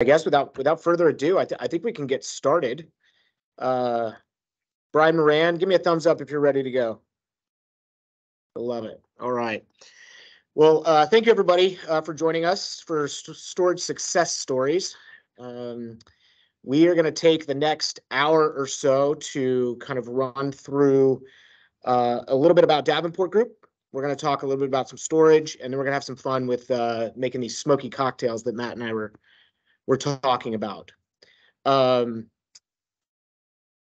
I guess without without further ado, I, th- I think we can get started. Uh, Brian Moran, give me a thumbs up if you're ready to go. I love it. All right. Well, uh, thank you everybody uh, for joining us for St- Storage Success Stories. Um, we are going to take the next hour or so to kind of run through uh, a little bit about Davenport Group. We're going to talk a little bit about some storage, and then we're going to have some fun with uh, making these smoky cocktails that Matt and I were were talking about. Um,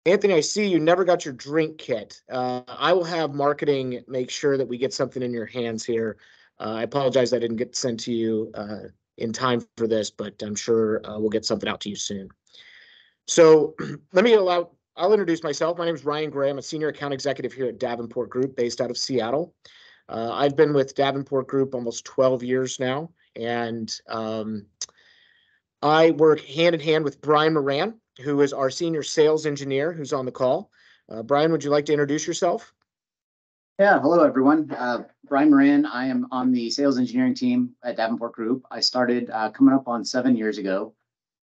Anthony, I see you never got your drink kit. Uh, I will have marketing make sure that we get something in your hands here. Uh, I apologize I didn't get sent to you uh, in time for this, but I'm sure uh, we'll get something out to you soon. So let me allow, I'll introduce myself. My name is Ryan Gray. I'm a senior account executive here at Davenport Group based out of Seattle. Uh, I've been with Davenport Group almost 12 years now, and um, I work hand in hand with Brian Moran, who is our senior sales engineer who's on the call. Uh, Brian, would you like to introduce yourself? Yeah, hello everyone. Uh, Brian Moran. I am on the sales engineering team at Davenport Group. I started uh, coming up on seven years ago,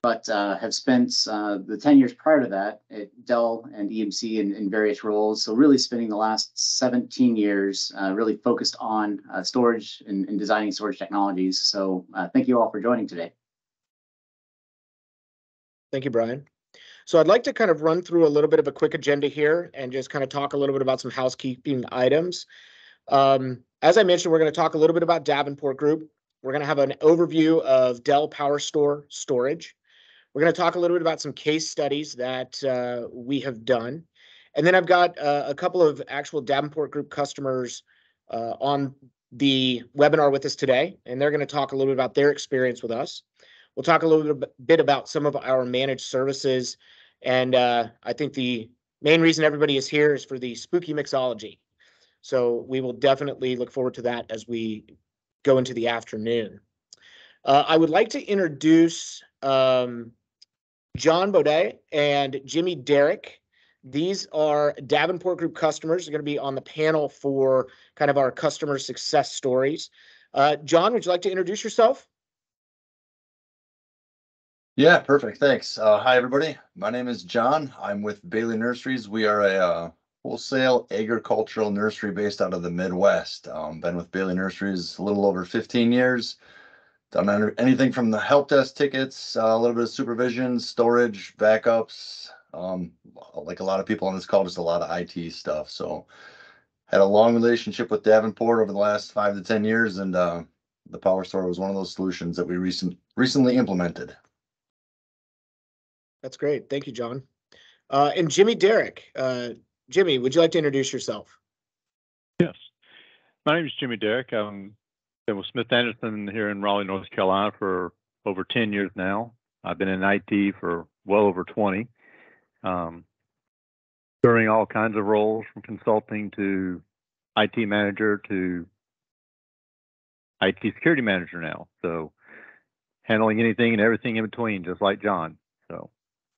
but uh, have spent uh, the 10 years prior to that at Dell and EMC in, in various roles. So really spending the last 17 years uh, really focused on storage and, and, designing storage technologies. So thank you all for joining today. Thank you, Brian. So I'd like to kind of run through a little bit of a quick agenda here and just kind of talk a little bit about some housekeeping items. Um, as I mentioned, we're going to talk a little bit about Davenport Group. We're going to have an overview of Dell PowerStore storage. We're going to talk a little bit about some case studies that uh, we have done. And then I've got uh, a couple of actual Davenport Group customers uh, on the webinar with us today, and they're going to talk a little bit about their experience with us. We'll talk a little bit about some of our managed services. And uh, I think the main reason everybody is here is for the spooky mixology. So we will definitely look forward to that as we go into the afternoon. Uh, I would like to introduce um, John Baudet and Jimmy Derrick. These are Davenport Group customers. They're going to be on the panel for kind of our customer success stories. Uh, John, would you like to introduce yourself? Yeah, perfect. Thanks. Uh, hi, everybody. My name is John. I'm with Bailey Nurseries. We are a uh, wholesale agricultural nursery based out of the Midwest. Um, been with Bailey Nurseries a little over 15 years. Done anything from the help desk tickets, uh, a little bit of supervision, storage, backups. Um, like a lot of people on this call, just a lot of IT stuff. So had a long relationship with Davenport over the last five to 10 years. And uh, the PowerStore was one of those solutions that we recent, recently implemented. That's great. Thank you, John. Uh, and Jimmy Derrick. Uh, Jimmy, would you like to introduce yourself? Yes. My name is Jimmy Derrick. I'm been with Smith Anderson here in Raleigh, North Carolina for over 10 years now. I've been in IT for well over 20, um, serving all kinds of roles from consulting to IT manager to IT security manager now. So handling anything and everything in between, just like John.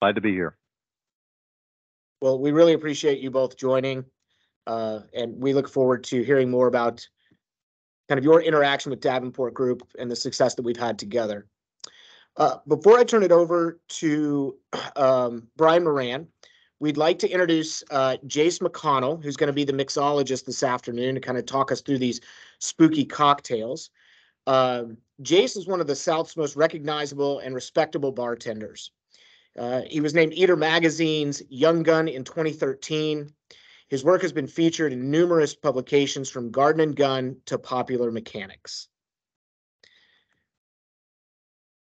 Glad to be here. Well, we really appreciate you both joining. Uh, and we look forward to hearing more about kind of your interaction with Davenport Group and the success that we've had together. Uh, before I turn it over to um, Brian Moran, we'd like to introduce uh, Jace McConnell, who's going to be the mixologist this afternoon to kind of talk us through these spooky cocktails. Uh, Jace is one of the South's most recognizable and respectable bartenders. Uh, he was named Eater Magazine's Young Gun in 2013. His work has been featured in numerous publications from Garden and Gun to Popular Mechanics.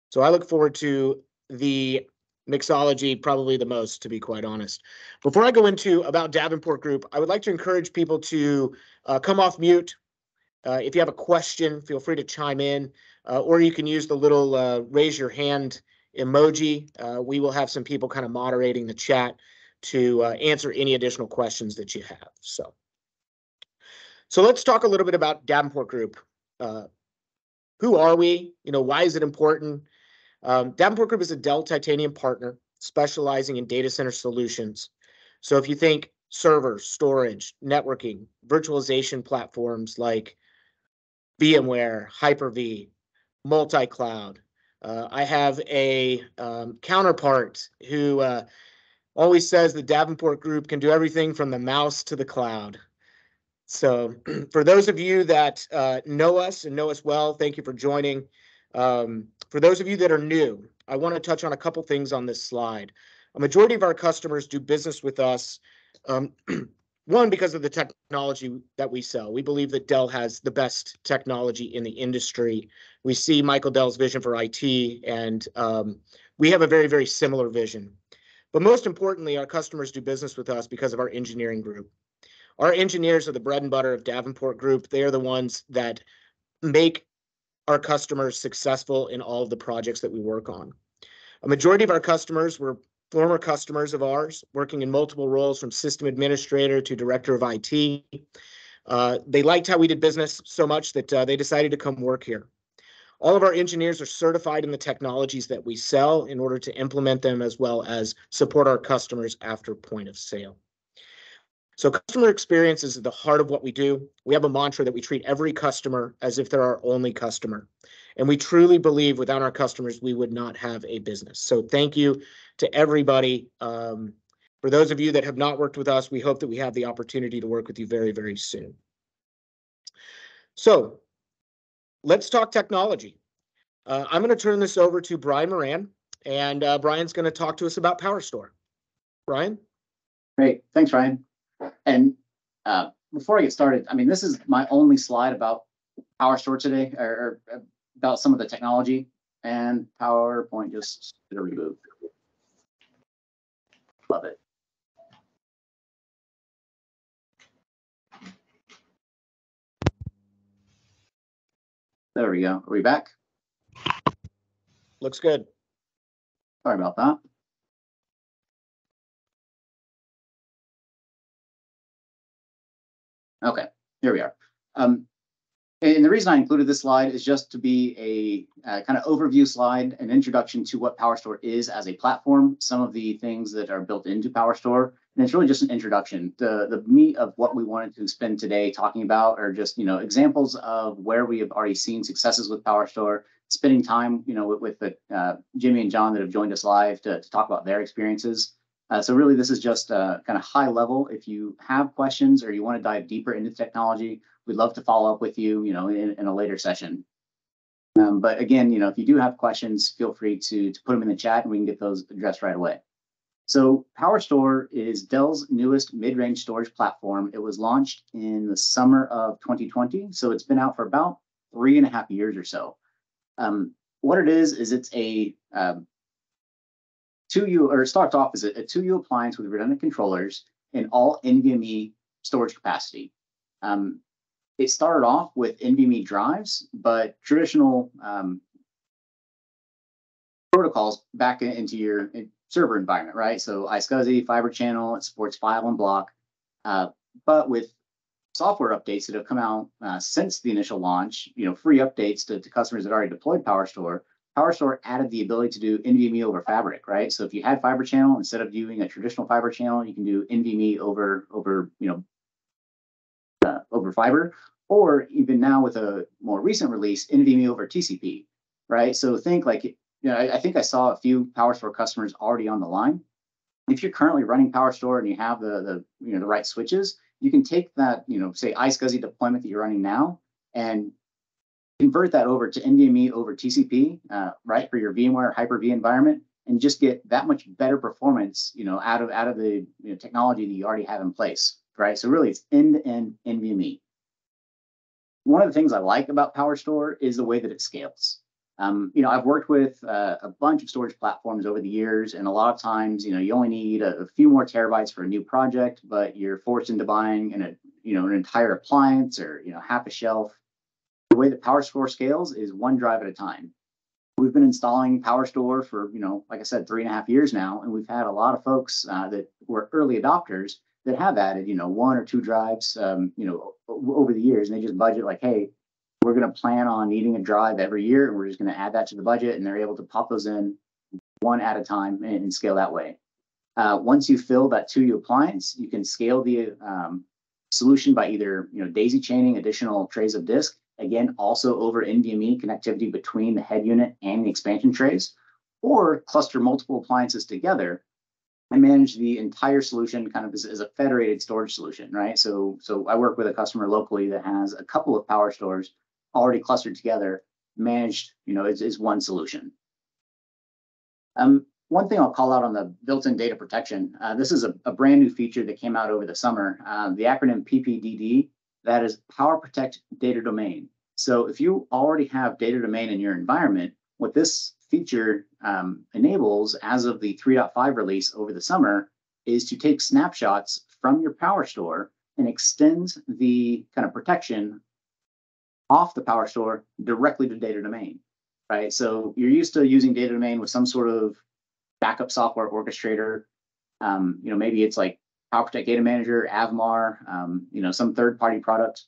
So I look forward to the mixology probably the most, to be quite honest. Before I go into about Davenport Group, I would like to encourage people to uh, come off mute. Uh, if you have a question, feel free to chime in, uh, or you can use the little uh, raise your hand emoji. Uh, we will have some people kind of moderating the chat to uh, answer any additional questions that you have. So, so let's talk a little bit about Davenport Group. Uh, who are we? You know, why is it important? Um, Davenport Group is a Dell Titanium partner specializing in data center solutions. So if you think servers, storage, networking, virtualization platforms like VMware, Hyper-V, multi-cloud, Uh, I have a um, counterpart who uh, always says the Davenport Group can do everything from the mouse to the cloud. So, for those of you that uh, know us and know us well, thank you for joining. Um, for those of you that are new, I want to touch on a couple things on this slide. A majority of our customers do business with us. Um, one, because of the technology that we sell. We believe that Dell has the best technology in the industry. We see Michael Dell's vision for IT, and um, we have a very, very similar vision. But most importantly, our customers do business with us because of our engineering group. Our engineers are the bread and butter of Davenport Group. They are the ones that make our customers successful in all of the projects that we work on. A majority of our customers were former customers of ours, working in multiple roles from system administrator to director of IT. Uh, they liked how we did business so much that uh, they decided to come work here. All of our engineers are certified in the technologies that we sell in order to implement them as well as support our customers after point of sale. So customer experience is at the heart of what we do. We have a mantra that we treat every customer as if they're our only customer. And we truly believe without our customers, we would not have a business. So thank you to everybody. Um, for those of you that have not worked with us, we hope that we have the opportunity to work with you very, very soon. So let's talk technology. Uh, I'm going to turn this over to Brian Moran, and uh, Brian's going to talk to us about PowerStore. Brian? Great, thanks, Ryan. And uh, before I get started, I mean, this is my only slide about PowerStore today, or, or about some of the technology, and PowerPoint just did a reboot. Love it. There we go. Are we back? Looks good. Sorry about that. Okay, here we are. Um, and the reason I included this slide is just to be a uh, kind of overview slide, an introduction to what PowerStore is as a platform, some of the things that are built into PowerStore, and it's really just an introduction. The, the meat of what we wanted to spend today talking about are just, you know, examples of where we have already seen successes with PowerStore, spending time, you know, with, with the, uh, Jimmy and John that have joined us live to, to talk about their experiences. Uh, so really, this is just uh, kind of high level. If you have questions or you want to dive deeper into technology, we'd love to follow up with you, you know, in, in a later session. Um, but again, you know, if you do have questions, feel free to, to put them in the chat and we can get those addressed right away. So PowerStore is Dell's newest mid-range storage platform. It was launched in the summer of 2020. So it's been out for about three and a half years or so. Um, what it is, is it's a um, 2U, or it starts off as a, a 2U appliance with redundant controllers and all NVMe storage capacity. Um, it started off with NVMe drives, but traditional um, protocols back into your server environment, right? So iSCSI, Fiber Channel, it supports file and block. Uh, but with software updates that have come out uh, since the initial launch, you know, free updates to, to customers that already deployed PowerStore, PowerStore added the ability to do NVMe over Fabric, right? So if you had Fiber Channel, instead of doing a traditional Fiber Channel, you can do NVMe over over you know uh, over Fiber, or even now with a more recent release, NVMe over TCP, right? So think like you know, I, I think I saw a few PowerStore customers already on the line. If you're currently running PowerStore and you have the the you know the right switches, you can take that you know say iSCSI deployment that you're running now and convert that over to NVMe over TCP, uh, right, for your VMware Hyper-V environment, and just get that much better performance, you know, out of out of the you know, technology that you already have in place, right? So really, it's end-to-end NVMe. One of the things I like about PowerStore is the way that it scales. Um, you know, I've worked with uh, a bunch of storage platforms over the years, and a lot of times, you know, you only need a, a, few more terabytes for a new project, but you're forced into buying an, you know, an entire appliance or you know half a shelf the way that PowerStore scales is one drive at a time. We've been installing PowerStore for, you know, like I said, three and a half years now, and we've had a lot of folks uh, that were early adopters that have added, you know, one or two drives, um, you know, over the years, and they just budget like, hey, we're going to plan on needing a drive every year, and we're just going to add that to the budget, and they're able to pop those in one at a time and, and scale that way. Uh, once you fill that 2U appliance, you can scale the um, solution by either you know daisy chaining additional trays of disk again, also over NVMe connectivity between the head unit and the expansion trays, or cluster multiple appliances together and manage the entire solution kind of as, as a federated storage solution, right? So, so I work with a customer locally that has a couple of power stores already clustered together, managed, you know, is, is one solution. Um, one thing I'll call out on the built-in data protection, uh, this is a, a, brand new feature that came out over the summer. Uh, the acronym PPDD, that is Power Protect Data Domain. So if you already have data domain in your environment, what this feature um, enables as of the 3.5 release over the summer is to take snapshots from your power store and extend the kind of protection off the power store directly to data domain, right? So you're used to using data domain with some sort of backup software orchestrator. Um, you know, maybe it's like Power Protect Data Manager, Avamar, um, you know, some third-party product.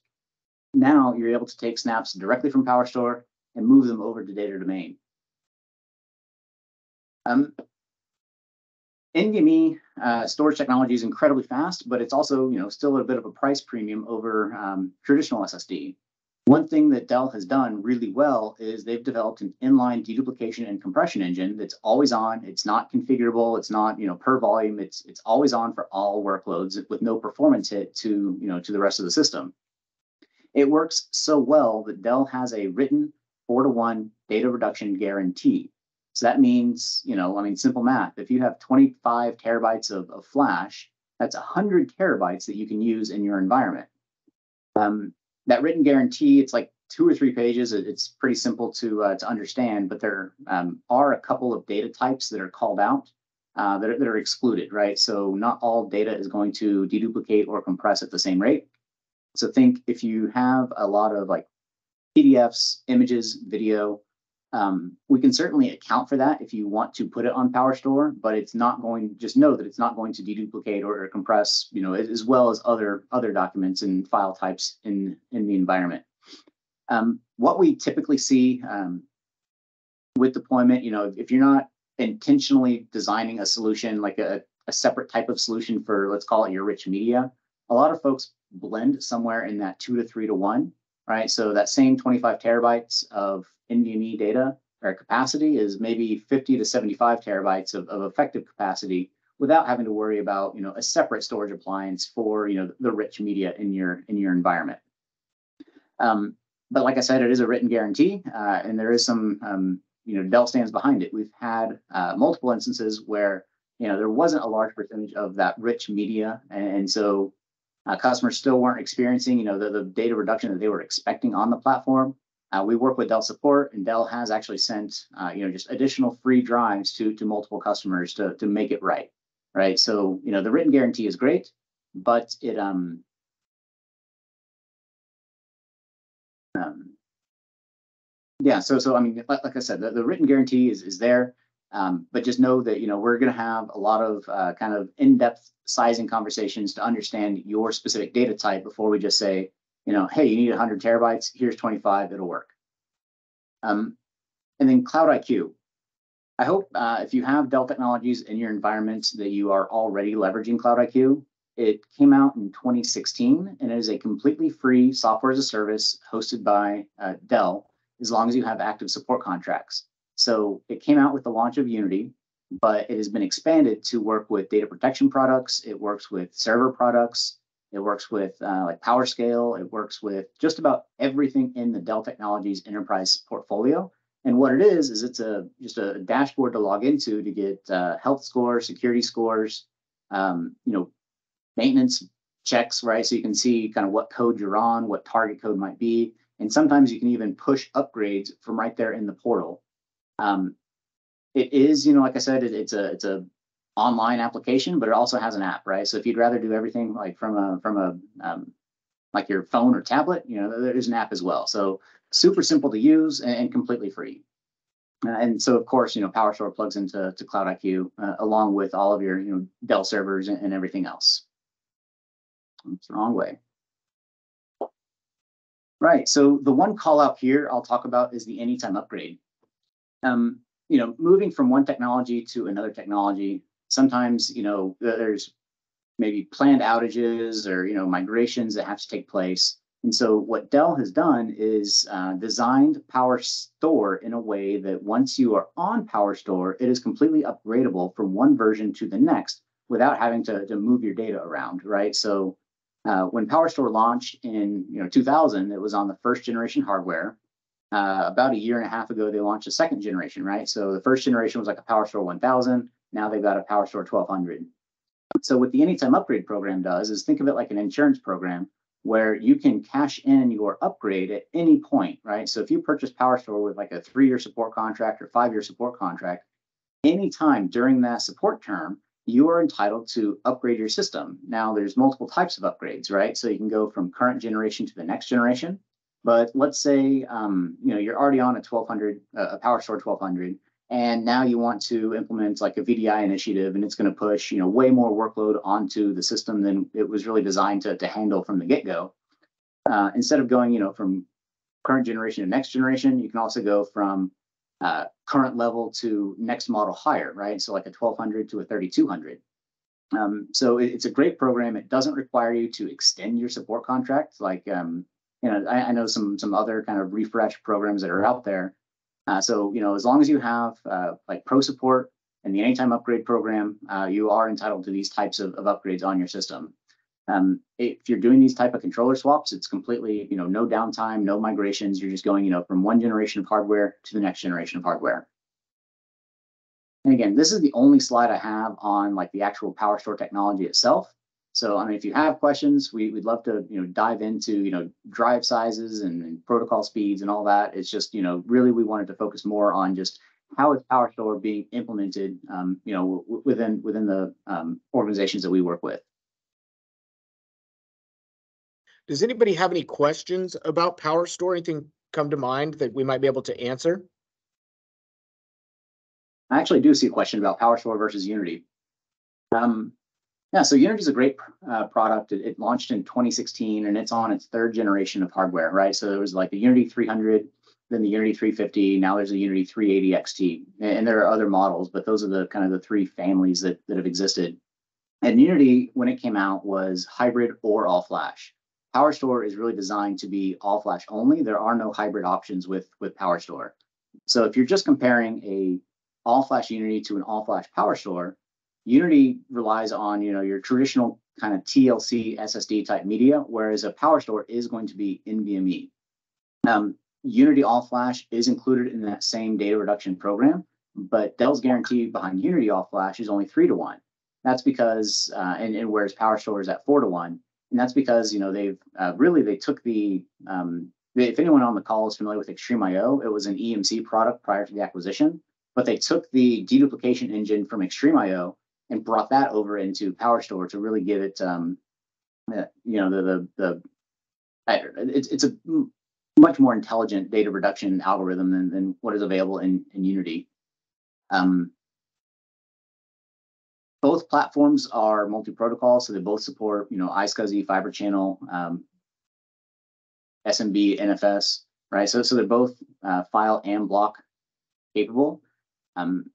Now you're able to take snaps directly from PowerStore and move them over to data domain. Um, NVMe uh, storage technology is incredibly fast, but it's also, you know, still a bit of a price premium over um, traditional SSD. One thing that Dell has done really well is they've developed an inline deduplication and compression engine that's always on. It's not configurable. It's not, you know, per volume. It's it's always on for all workloads with no performance hit to, you know, to the rest of the system. It works so well that Dell has a written four to one data reduction guarantee. So that means, you know, I mean, simple math. If you have 25 terabytes of, of flash, that's 100 terabytes that you can use in your environment. Um, that written guarantee, it's like two or three pages. It's pretty simple to uh, to understand, but there um, are a couple of data types that are called out uh, that, are, that are excluded, right? So not all data is going to deduplicate or compress at the same rate. So think if you have a lot of like PDFs, images, video, um, we can certainly account for that if you want to put it on PowerStore, but it's not going. Just know that it's not going to deduplicate or, or compress, you know, as well as other other documents and file types in in the environment. Um, what we typically see um, with deployment, you know, if you're not intentionally designing a solution like a, a separate type of solution for, let's call it your rich media, a lot of folks blend somewhere in that two to three to one, right? So that same 25 terabytes of NVMe data or capacity is maybe 50 to 75 terabytes of, of effective capacity without having to worry about you know a separate storage appliance for you know the rich media in your in your environment. Um, but like I said, it is a written guarantee, uh, and there is some um, you know Dell stands behind it. We've had uh, multiple instances where you know there wasn't a large percentage of that rich media, and, and so customers still weren't experiencing you know the, data reduction that they were expecting on the platform. Uh, we work with Dell support, and Dell has actually sent uh, you know just additional free drives to to multiple customers to make it right, right? So you know the written guarantee is great, but it um, um yeah. So so I mean, like, I said, the, the written guarantee is is there, um, but just know that you know we're going to have a lot of uh, kind of in depth sizing conversations to understand your specific data type before we just say you know, hey, you need 100 terabytes, here's 25, it'll work. Um, and then Cloud IQ. I hope uh, if you have Dell Technologies in your environment that you are already leveraging Cloud IQ. It came out in 2016 and it is a completely free software as a service hosted by uh, Dell as long as you have active support contracts. So it came out with the launch of Unity, but it has been expanded to work with data protection products. It works with server products. It works with uh, like PowerScale. It works with just about everything in the Dell Technologies enterprise portfolio. And what it is is it's a just a dashboard to log into to get uh, health scores, security scores, um, you know, maintenance checks, right? So you can see kind of what code you're on, what target code might be, and sometimes you can even push upgrades from right there in the portal. Um, it is, you know, like I said, it, it's a it's a online application, but it also has an app, right? So if you'd rather do everything like from a from a um, like your phone or tablet, you know, there's an app as well. So super simple to use and, and completely free. Uh, and so, of course, you know, PowerStore plugs into to Cloud IQ uh, along with all of your, you know, Dell servers and, and everything else. It's the wrong way. Right. So the one call out here I'll talk about is the anytime upgrade. Um, you know, moving from one technology to another technology sometimes you know there's maybe planned outages or you know migrations that have to take place And so what Dell has done is uh, designed PowerStore in a way that once you are on PowerStore, it is completely upgradable from one version to the next without having to, to move your data around, right? So uh, when PowerStore launched in you know 2000, it was on the first generation hardware. Uh, about a year and a half ago, they launched a second generation, right? So the first generation was like a PowerStore 1000. Now they've got a PowerStore 1200. So what the Anytime Upgrade program does is think of it like an insurance program where you can cash in your upgrade at any point, right? So if you purchase PowerStore with like a three-year support contract or five-year support contract, anytime during that support term, you are entitled to upgrade your system. Now, there's multiple types of upgrades, right? So you can go from current generation to the next generation. But let's say um, you know you're already on a 1200, uh, a PowerStore 1200, and now you want to implement like a VDI initiative, and it's going to push you know way more workload onto the system than it was really designed to, to handle from the get-go. Uh, instead of going you know from current generation to next generation, you can also go from uh, current level to next model higher, right? So like a 1200 to a 3200. Um, so it, it's a great program. It doesn't require you to extend your support contract. Like, um, you know, I, I, know some some other kind of refresh programs that are out there. Uh, so, you know, as long as you have uh, like pro support and the anytime upgrade program, uh, you are entitled to these types of, of upgrades on your system. Um, if you're doing these type of controller swaps, it's completely, you know, no downtime, no migrations. You're just going, you know, from one generation of hardware to the next generation of hardware. And again, this is the only slide I have on like the actual PowerStore technology itself. So, I mean, if you have questions, we, would love to, you know, dive into, you know, drive sizes and, and, protocol speeds and all that. It's just, you know, really we wanted to focus more on just how is PowerStore being implemented, um, you know, within within the um, organizations that we work with. Does anybody have any questions about PowerStore? Anything come to mind that we might be able to answer? I actually do see a question about PowerStore versus Unity. Um, yeah, so Unity is a great uh, product. It, it, launched in 2016 and it's on its third generation of hardware, right? So there was like the Unity 300, then the Unity 350, now there's the Unity 380 XT. And, and there are other models, but those are the kind of the three families that, that have existed. And Unity, when it came out, was hybrid or all flash. PowerStore is really designed to be all flash only. There are no hybrid options with, with PowerStore. So if you're just comparing a all flash Unity to an all flash PowerStore, Unity relies on you know your traditional kind of TLC SSD type media, whereas a PowerStore is going to be NVMe. Um, Unity All Flash is included in that same data reduction program, but Dell's guarantee behind Unity All Flash is only three to one. That's because, uh, and, and whereas PowerStore is at four to one, and that's because you know they've uh, really they took the um, if anyone on the call is familiar with XtremIO, it was an EMC product prior to the acquisition, but they took the deduplication engine from XtremIO and brought that over into PowerStore to really give it um, you know the the the it's it's a much more intelligent data reduction algorithm than, than what is available in, in Unity. Um, both platforms are multi-protocol, so they both support, you know, iSCSI, Fiber Channel, um, SMB, NFS, right? So, so they're both uh, file and block capable. Um,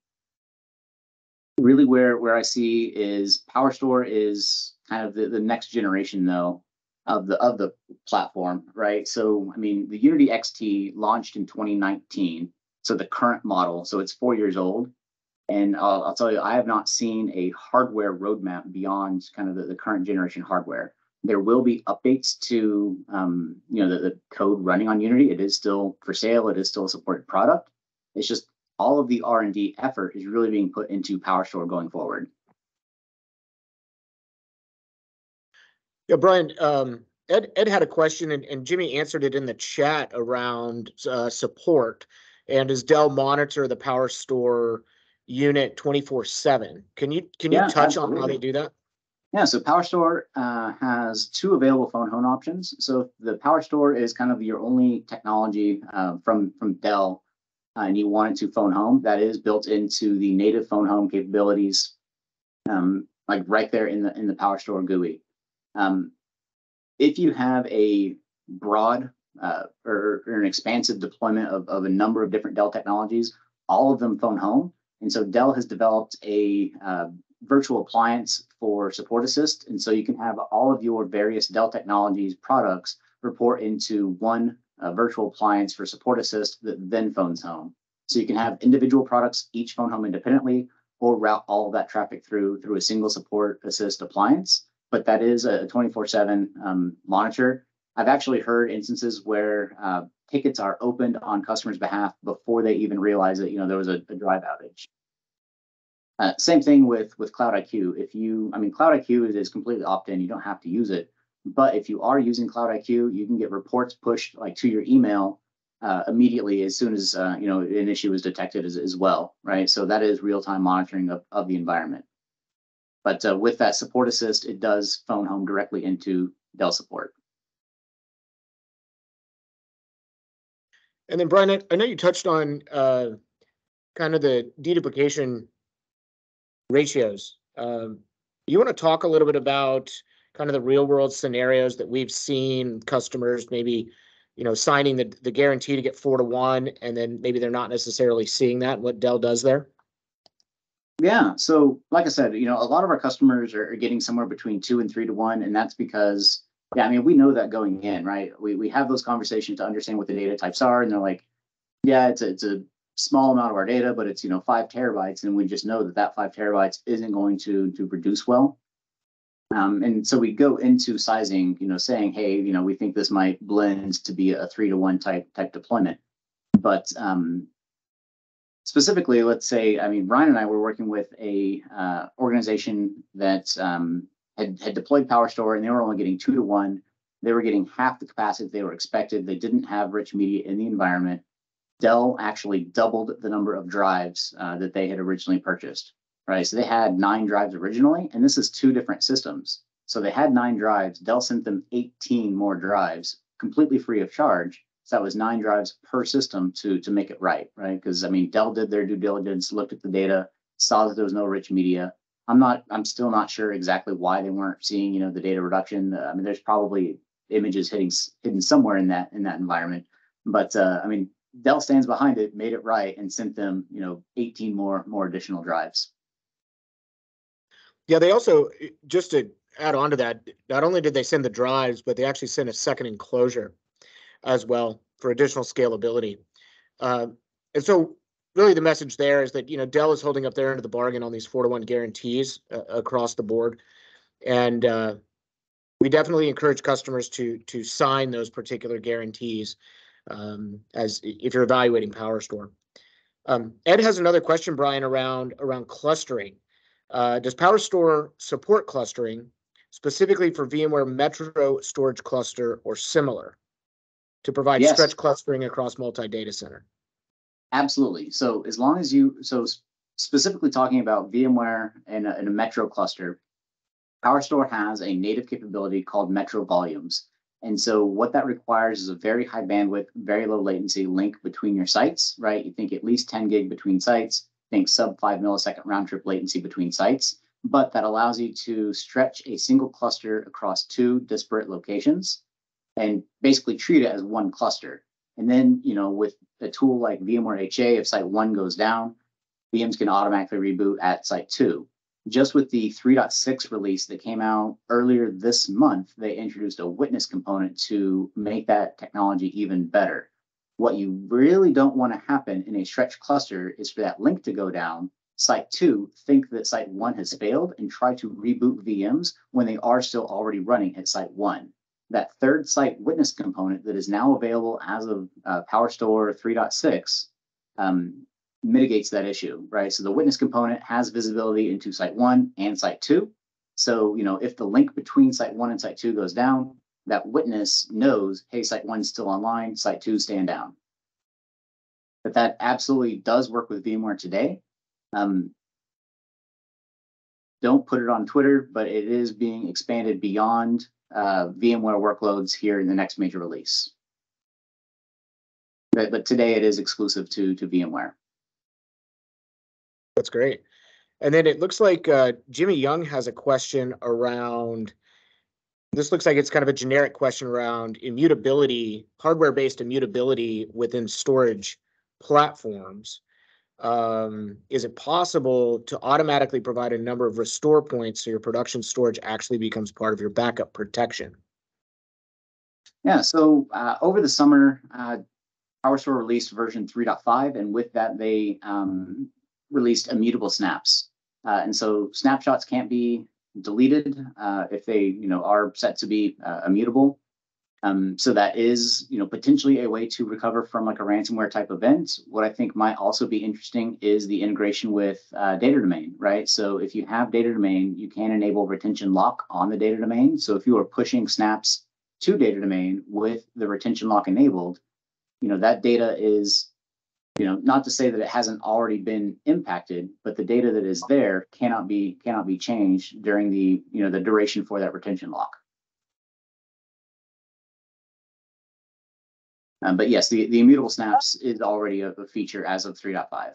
really, where where I see is PowerStore is kind of the, the next generation, though, of the of the platform, right? So, I mean, the Unity XT launched in 2019, so the current model, so it's four years old. And I'll, I'll, tell you, I have not seen a hardware roadmap beyond kind of the, the current generation hardware. There will be updates to um, you know the, the, code running on Unity. It is still for sale. It is still a supported product. It's just all of the R and D effort is really being put into PowerStore going forward. Yeah, Brian. Um, Ed Ed had a question, and, and Jimmy answered it in the chat around uh, support. And does Dell monitor the PowerStore unit 24 7. Can you can you yeah, touch absolutely. on how they do that? Yeah, so PowerStore uh, has two available phone home options. So the PowerStore is kind of your only technology uh, from from Dell, and you want it to phone home. That is built into the native phone home capabilities, um, like right there in the in the PowerStore GUI. Um, if you have a broad uh, or, or, an expansive deployment of, of a number of different Dell technologies, all of them phone home, and so Dell has developed a uh, virtual appliance for Support Assist. And so you can have all of your various Dell Technologies products report into one uh, virtual appliance for support assist that then phones home. So you can have individual products each phone home independently or route all of that traffic through through a single support assist appliance. But that is a 24 um, 7 monitor. I've actually heard instances where uh, tickets are opened on customers' behalf before they even realize that you know there was a, a drive outage. Uh, same thing with with Cloud IQ. If you, I mean, Cloud IQ is, is completely opt-in. You don't have to use it. But if you are using Cloud IQ, you can get reports pushed like to your email uh, immediately as soon as uh, you know an issue is detected as, as well, right? So that is real-time monitoring of, of the environment. But uh, with that support assist, it does phone home directly into Dell support. And then Brian, I, I know you touched on uh, kind of the deduplication ratios. Um, you want to talk a little bit about kind of the real world scenarios that we've seen customers maybe you know signing the, the guarantee to get four to one and then maybe they're not necessarily seeing that what dell does there? Yeah so like i said you know a lot of our customers are, are getting somewhere between two and three to one and that's because yeah i mean we know that going in right? We, we have those conversations to understand what the data types are and they're like yeah it's a, it's a small amount of our data but it's you know five terabytes and we just know that that five terabytes isn't going to to produce well um, and so we go into sizing, you know, saying, hey, you know, we think this might blend to be a three to one type type deployment. But um, specifically, let's say, I mean, Ryan and I were working with a uh, organization that um, had had deployed PowerStore, and they were only getting two to one. They were getting half the capacity they were expected. They didn't have rich media in the environment. Dell actually doubled the number of drives uh, that they had originally purchased right? So they had nine drives originally, and this is two different systems. So they had nine drives. Dell sent them 18 more drives completely free of charge. So that was nine drives per system to to make it right, right? Because I mean, Dell did their due diligence, looked at the data, saw that there was no rich media. I'm not, I'm still not sure exactly why they weren't seeing, you know, the data reduction. Uh, I mean, there's probably images hitting hidden somewhere in that in that environment. But uh, I mean, Dell stands behind it, made it right, and sent them, you know, 18 more more additional drives. Yeah, they also, eh, just to add on to that, not only did they send the drives, but they actually sent a second enclosure as well for additional scalability. Uh, and so really the message there is that, you know, Dell is holding up their end of the bargain on these four to one guarantees uh, across the board. And uh, we definitely encourage customers to to sign those particular guarantees um, as if you're evaluating PowerStore. Um, Ed has another question, Brian, around around clustering. Uh, does PowerStore support clustering specifically for VMware Metro Storage Cluster or similar to provide Yes. stretch clustering across multi-data center? Absolutely. So as long as you, so specifically talking about VMware and a, and a Metro cluster, PowerStore has a native capability called Metro Volumes. And so what that requires is a very high bandwidth, very low latency link between your sites, right? You think at least 10 gig between sites think sub five millisecond round trip latency between sites, but that allows you to stretch a single cluster across two disparate locations and basically treat it as one cluster. And then, you know, with a tool like VMware HA, if site one goes down, VMs can automatically reboot at site two. Just with the 3.6 release that came out earlier this month, they introduced a witness component to make that technology even better. What you really don't want to happen in a stretch cluster is for that link to go down, site two think that site one has failed and try to reboot VMs when they are still already running at site one. That third site witness component that is now available as of uh, PowerStore 3.6 um, mitigates that issue, right? So the witness component has visibility into site one and site two. So, you know, if the link between site one and site two goes down, that witness knows, hey, site one's still online, site two stand down. But that absolutely does work with VMware today. Um, don't put it on Twitter, but it is being expanded beyond uh, VMware workloads here in the next major release. But, but today it is exclusive to, to VMware. That's great. And then it looks like uh, Jimmy Young has a question around this looks like it's kind of a generic question around immutability, hardware-based immutability within storage platforms. Um, is it possible to automatically provide a number of restore points so your production storage actually becomes part of your backup protection? Yeah, so uh, over the summer, uh, PowerStore released version 3.5, and with that, they um, released immutable snaps. Uh, and so snapshots can't be deleted uh, if they, you know, are set to be uh, immutable. Um, so that is, you know, potentially a way to recover from like a ransomware type event. What I think might also be interesting is the integration with uh, data domain, right? So if you have data domain, you can enable retention lock on the data domain. So if you are pushing snaps to data domain with the retention lock enabled, you know, that data is, you know, not to say that it hasn't already been impacted, but the data that is there cannot be cannot be changed during the, you know, the duration for that retention lock. Um, but yes, the, the immutable snaps is already a, a feature as of 3.5.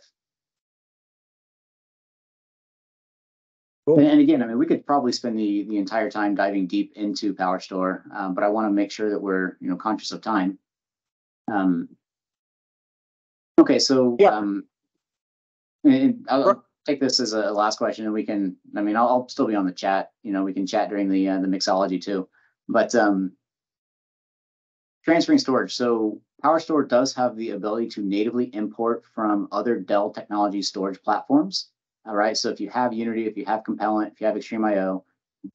Cool. And, and again, I mean, we could probably spend the, the entire time diving deep into PowerStore, um, but I want to make sure that we're, you know, conscious of time. Um, okay, so, Yeah. um, I'll I'll take this as a last question and we can, I mean, I'll, I'll still be on the chat, you know, we can chat during the, uh, the mixology too. But, um, transferring storage. So PowerStore does have the ability to natively import from other Dell technology storage platforms. All right. So if you have Unity, if you have Compellent, if you have XtremIO,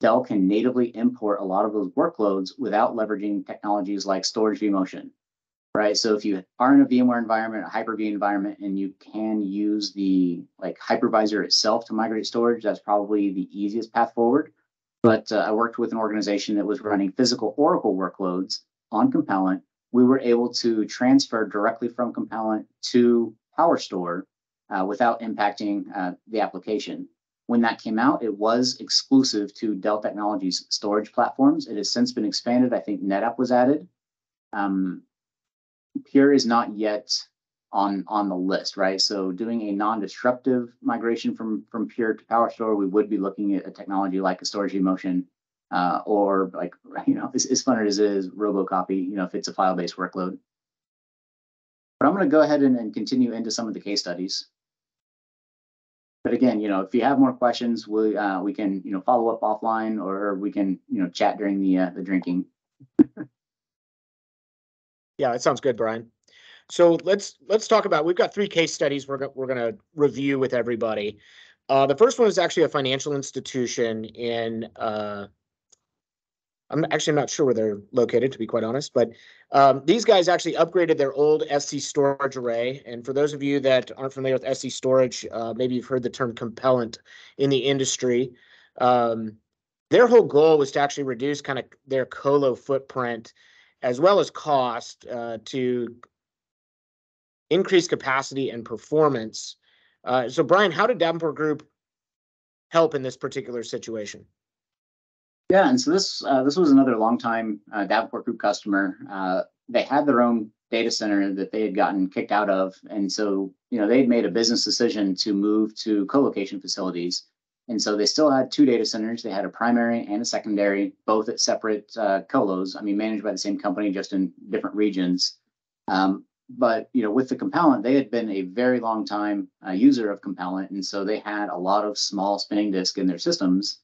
Dell can natively import a lot of those workloads without leveraging technologies like Storage vMotion. Right. So if you are in a VMware environment, a Hyper-V environment, and you can use the like hypervisor itself to migrate storage, that's probably the easiest path forward. But uh, I worked with an organization that was running physical Oracle workloads on Compellent. We were able to transfer directly from Compellent to PowerStore uh, without impacting uh, the application. When that came out, it was exclusive to Dell Technologies storage platforms. It has since been expanded. I think NetApp was added. Um, Pure is not yet on on the list, right? So doing a non-disruptive migration from from Pure to PowerStore, we would be looking at a technology like a Storage vMotion uh, or like you know, as, as fun as it is, RoboCopy, you know, if it's a file-based workload. But I'm going to go ahead and, and continue into some of the case studies. But again, you know, if you have more questions, we uh, we can you know follow up offline, or we can you know chat during the uh, the drinking. Yeah, that sounds good, Brian. So let's let's talk about. We've got three case studies we're go- we're going to review with everybody. Uh, the first one is actually a financial institution in. Uh, I'm actually not sure where they're located, to be quite honest, but um, these guys actually upgraded their old SC storage array. And for those of you that aren't familiar with SC storage, uh, maybe you've heard the term compellent in the industry. Um, their whole goal was to actually reduce kind of their colo footprint as well as cost uh, to increase capacity and performance. Uh, so, Brian, how did Davenport Group help in this particular situation? Yeah, and so this uh, this was another longtime uh, Davenport Group customer. Uh, they had their own data center that they had gotten kicked out of, and so you know they had made a business decision to move to co-location facilities. And so they still had two data centers. They had a primary and a secondary, both at separate uh, colos. I mean, managed by the same company, just in different regions. Um, but you know, with the Compellent, they had been a very long time uh, user of Compellent, and so they had a lot of small spinning disk in their systems.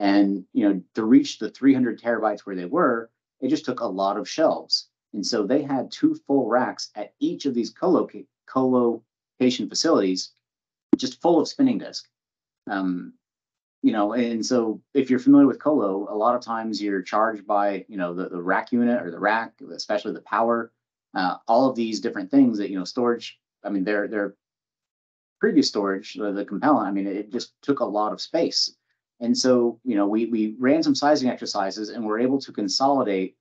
And you know, to reach the 300 terabytes where they were, it just took a lot of shelves. And so they had two full racks at each of these coloca- co-location facilities, just full of spinning disk. Um, you know, and so if you're familiar with colo, a lot of times you're charged by you know the, the rack unit or the rack, especially the power, uh, all of these different things that you know storage. I mean, their their previous storage, the, the Compellent. I mean, it just took a lot of space. And so, you know, we we ran some sizing exercises and we're able to consolidate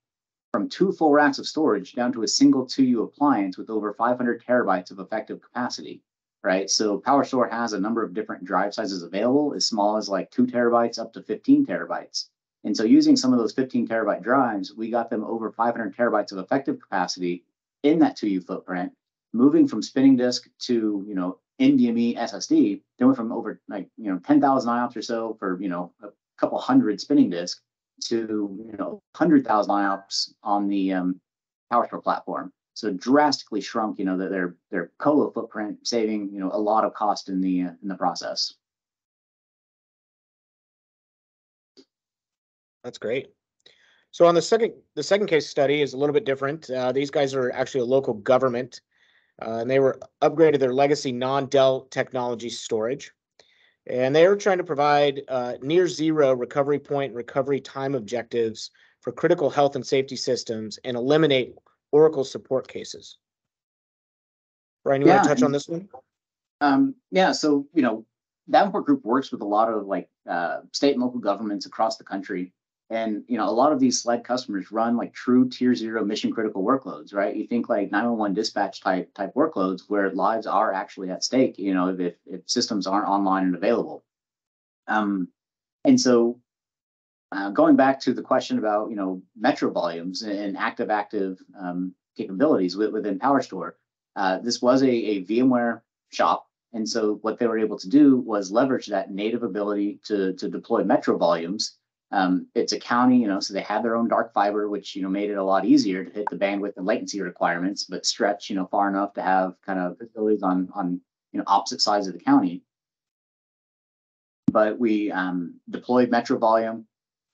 from two full racks of storage down to a single 2U appliance with over 500 terabytes of effective capacity, right? So PowerStore has a number of different drive sizes available, as small as like two terabytes up to 15 terabytes. And so using some of those 15 terabyte drives, we got them over 500 terabytes of effective capacity in that 2U footprint, moving from spinning disk to, you know, NVMe SSD, then went from over like, you know, 10,000 IOPS or so for, you know, a couple hundred spinning disk to, you know, 100,000 IOPS on the um, PowerStore platform. So drastically shrunk, you know, their their, colo footprint, saving, you know, a lot of cost in the uh, in the process. That's great. So on the second, the second case study is a little bit different. Uh, these guys are actually a local government. Uh, and they were upgraded their legacy non-Dell technology storage. And they were trying to provide uh, near zero recovery point and recovery time objectives for critical health and safety systems and eliminate Oracle support cases. Brian, you want to touch on this one? Um, yeah, so, you know, Davenport Group works with a lot of like, uh, state and local governments across the country. And, you know, a lot of these SLED customers run like true tier zero mission critical workloads, right? You think like nine one one dispatch type, type workloads where lives are actually at stake, you know, if, if systems aren't online and available. Um, and so, uh, going back to the question about, you know, metro volumes and active active, um, capabilities with, within PowerStore, uh, this was a, a VMware shop. And so what they were able to do was leverage that native ability to, to deploy metro volumes. Um, it's a county, you know, so they had their own dark fiber, which, you know, made it a lot easier to hit the bandwidth and latency requirements, but stretch, you know, far enough to have kind of facilities on, on, you know, opposite sides of the county. But we um, deployed metro volume.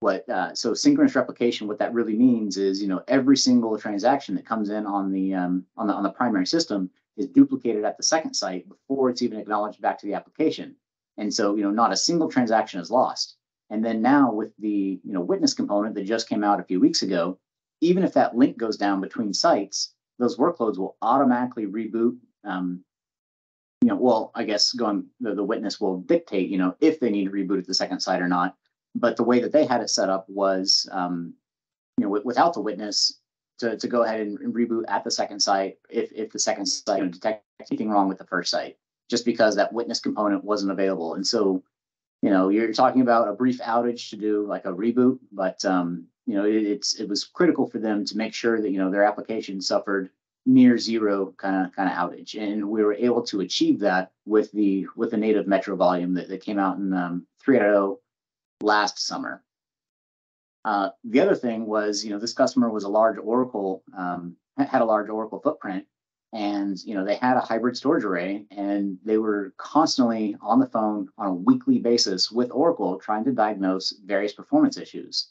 What, uh, so synchronous replication, what that really means is, you know, every single transaction that comes in on the, um, on the, on the primary system is duplicated at the second site before it's even acknowledged back to the application. And so, you know, not a single transaction is lost. And then now with the, you know, witness component that just came out a few weeks ago, even if that link goes down between sites, those workloads will automatically reboot. Um, you know, well, I guess going the, the witness will dictate, you know, if they need to reboot at the second site or not. But the way that they had it set up was, um, you know, wi- without the witness, to, to go ahead and and reboot at the second site if, if the second site you know, detects anything wrong with the first site, just because that witness component wasn't available. And so, you know, you're talking about a brief outage to do like a reboot, but um, you know, it, it's it was critical for them to make sure that you know their application suffered near zero kind of kind of outage, and we were able to achieve that with the with the native Metro volume that, that came out in um, 3.0 last summer. Uh, the other thing was, you know, this customer was a large Oracle, um, had a large Oracle footprint, and you know they had a hybrid storage array, and they were constantly on the phone on a weekly basis with Oracle trying to diagnose various performance issues.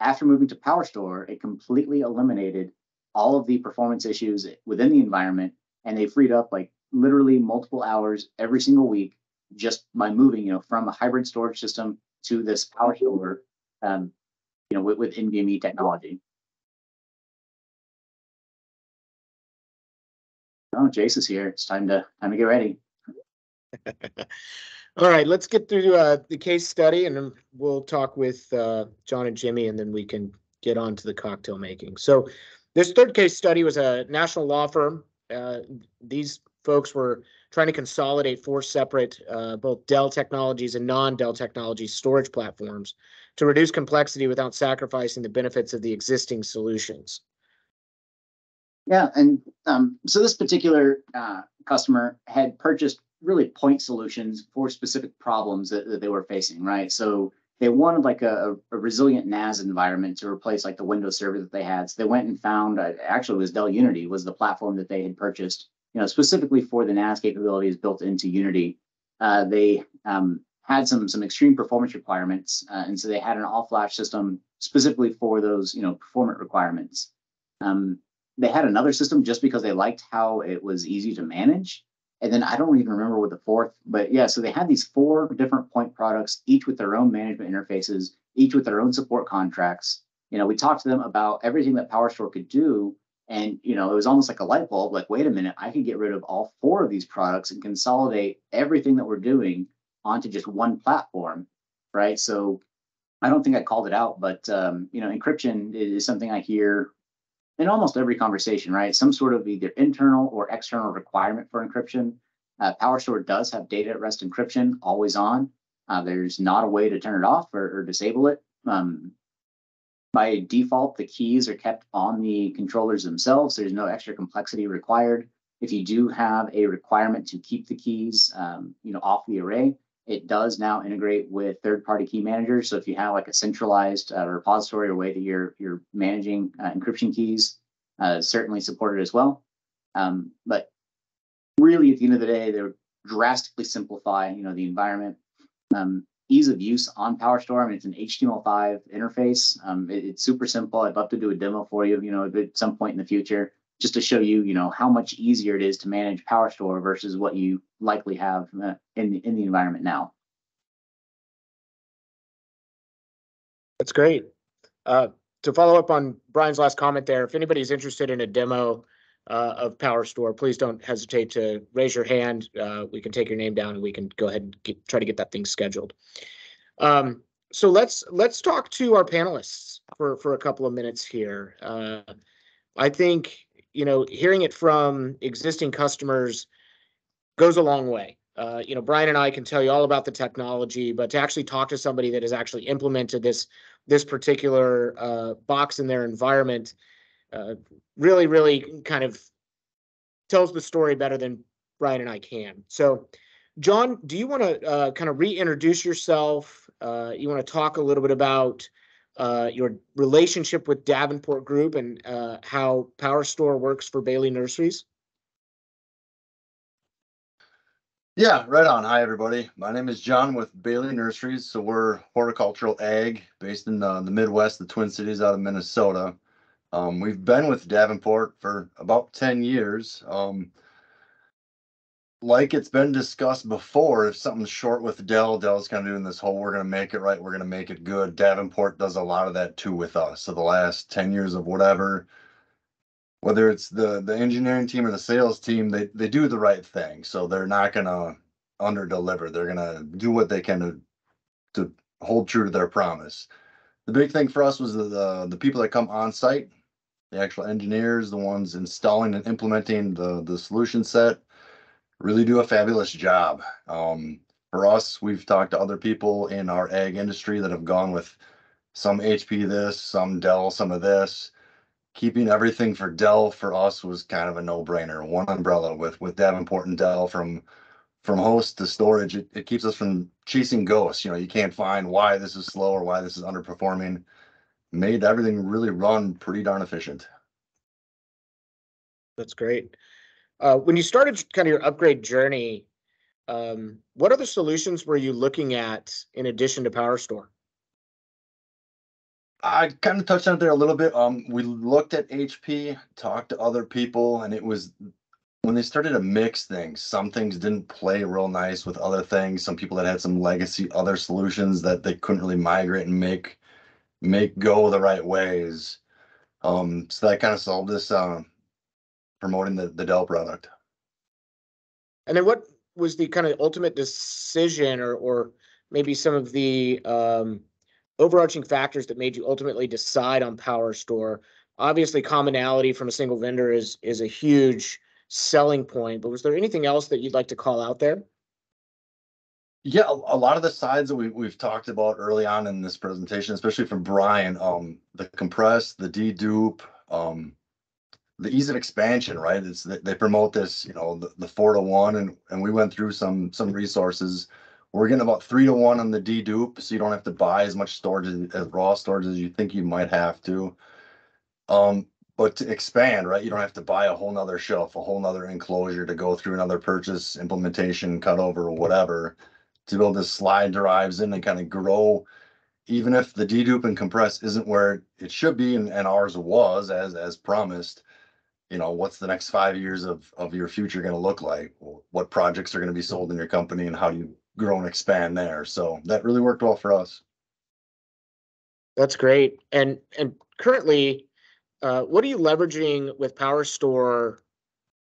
After moving to PowerStore, it completely eliminated all of the performance issues within the environment, and they freed up like literally multiple hours every single week just by moving, you know, from a hybrid storage system to this power PowerStore um, you know, with, with NVMe technology. Oh, Jace is here. It's time to time to get ready. All right, let's get through uh, the case study and then we'll talk with uh, John and Jimmy and then we can get on to the cocktail making. So this third case study was a national law firm. Uh, these folks were trying to consolidate four separate uh, both Dell Technologies and non-Dell Technologies storage platforms to reduce complexity without sacrificing the benefits of the existing solutions. Yeah, and um, so this particular uh, customer had purchased really point solutions for specific problems that, that they were facing, right? So they wanted like a, a resilient NAS environment to replace like the Windows server that they had. So they went and found, uh, actually was Dell Unity was the platform that they had purchased, you know, specifically for the NAS capabilities built into Unity. Uh, they um, had some some extreme performance requirements, uh, and so they had an all-flash system specifically for those, you know, performance requirements. Um, they had another system just because they liked how it was easy to manage. And then I don't even remember what the fourth, but yeah, so they had these four different point products, each with their own management interfaces, each with their own support contracts. You know, we talked to them about everything that PowerStore could do. And, you know, it was almost like a light bulb, like, wait a minute, I could get rid of all four of these products and consolidate everything that we're doing onto just one platform, right? So I don't think I called it out, but, um, you know, encryption is something I hear in almost every conversation, right? Some sort of either internal or external requirement for encryption. Uh, PowerStore does have data at rest encryption always on. Uh, there's not a way to turn it off or, or disable it. Um, by default, the keys are kept on the controllers themselves. There's no extra complexity required. If you do have a requirement to keep the keys, um, you know, off the array, it does now integrate with third-party key managers. So if you have like a centralized uh, repository or way that you're you're managing uh, encryption keys, uh, certainly supported as well. Um, but really, at the end of the day, they're drastically simplify, you know, the environment. Um, ease of use on mean, it's an HTML5 interface. Um, it- it's super simple. I'd love to do a demo for you, you know, at some point in the future, just to show you, you know, how much easier it is to manage PowerStore versus what you likely have uh, in the, in the environment now. That's great. Uh, to follow up on Brian's last comment there, if anybody's interested in a demo uh, of Power Store, please don't hesitate to raise your hand. Uh, we can take your name down and we can go ahead and get, try to get that thing scheduled. Um, so let's let's talk to our panelists for for a couple of minutes here. Uh, I think you know hearing it from existing customers goes a long way. Uh, you know, Brian and I can tell you all about the technology, but to actually talk to somebody that has actually implemented this this particular uh, box in their environment uh, really, really kind of tells the story better than Brian and I can. So, John, do you want to uh, kind of reintroduce yourself? Uh, you want to talk a little bit about uh, your relationship with Davenport Group and uh, how Power Store works for Bailey Nurseries? Yeah, right on. Hi, everybody. My name is John with Bailey Nurseries. So we're horticultural ag based in uh, the Midwest, the Twin Cities out of Minnesota. Um, we've been with Davenport for about 10 years. Um, like it's been discussed before, if something's short with Dell, Dell's kind of doing this whole we're going to make it right, we're going to make it good. Davenport does a lot of that too with us. So the last 10 years of whatever, whether it's the the engineering team or the sales team, they they do the right thing. So they're not gonna under deliver. They're gonna do what they can to to hold true to their promise. The big thing for us was the, the people that come on site, the actual engineers, the ones installing and implementing the the solution set, really do a fabulous job. Um, for us, we've talked to other people in our ag industry that have gone with some HP this, some Dell, some of this keeping everything for Dell for us was kind of a no-brainer. One umbrella with with Davenport and Dell from from host to storage. It, it keeps us from chasing ghosts. You know, you can't find why this is slow or why this is underperforming. Made everything really run pretty darn efficient. That's great. Uh, when you started kind of your upgrade journey, um, what other solutions were you looking at in addition to PowerStore? I kind of touched on it there a little bit. Um, we looked at HP, talked to other people, and it was when they started to mix things. Some things didn't play real nice with other things. Some people that had some legacy other solutions that they couldn't really migrate and make make go the right ways. Um, so that kind of solved this uh, promoting the the Dell product. And then what was the kind of ultimate decision or or maybe some of the um, overarching factors that made you ultimately decide on Power Store? Obviously, commonality from a single vendor is is a huge selling point, but was there anything else that you'd like to call out there? Yeah, a, a lot of the sides that we, we've talked about early on in this presentation, especially from Brian, um, the compress, the dedupe, um, the ease of expansion, right? It's they promote this, you know, the, the four to one, and and we went through some some resources we're getting about three to one on the dedupe, so you don't have to buy as much storage as, as raw storage as you think you might have to. Um, but to expand, right, you don't have to buy a whole nother shelf, a whole nother enclosure to go through another purchase, implementation, cutover, whatever. To build this slide drives in and kind of grow, even if the dedupe and compress isn't where it should be, and, and ours was as as promised you know what's the next five years of of your future going to look like what projects are going to be sold in your company and how do you grow and expand there. So that really worked well for us. That's great. And and currently, uh, what are you leveraging with Power Store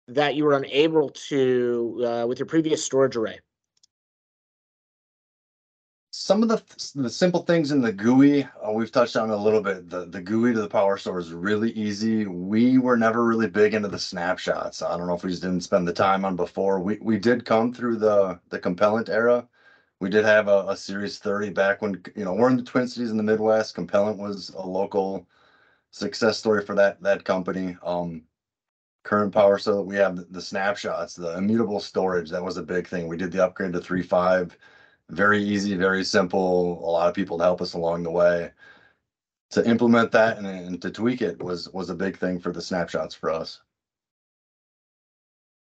that you were unable to uh, with your previous storage array? Some of the the simple things in the GUI uh, we've touched on a little bit. The the GUI to the Power Store is really easy. We were never really big into the snapshots. I don't know if we just didn't spend the time on before. We we did come through the the compellent era. We did have a, a Series 30 back when you know we're in the Twin Cities in the Midwest. Compellent was a local success story for that that company. Um, current power so we have the, the snapshots, the immutable storage. That was a big thing. We did the upgrade to 3.5 very easy, very simple. A lot of people to help us along the way. To implement that and, and to tweak it was was a big thing for the snapshots for us.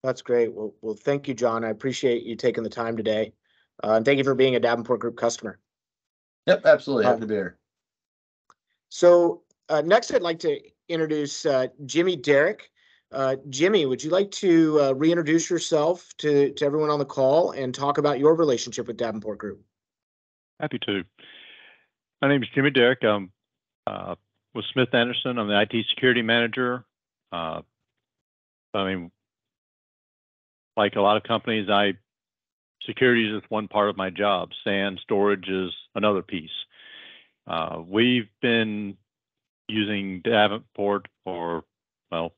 That's great. Well, well, thank you, John. I appreciate you taking the time today Uh, and thank you for being a Davenport Group customer. Yep, absolutely. Happy to be here. So uh, next, I'd like to introduce uh, Jimmy Derrick. Uh, Jimmy, would you like to uh, reintroduce yourself to, to everyone on the call and talk about your relationship with Davenport Group? Happy to. My name is Jimmy Derrick. I'm uh, with Smith Anderson. I'm the IT security manager. Uh, I mean, like a lot of companies, I security is just one part of my job. SAN storage is another piece. Uh, we've been using Davenport or well,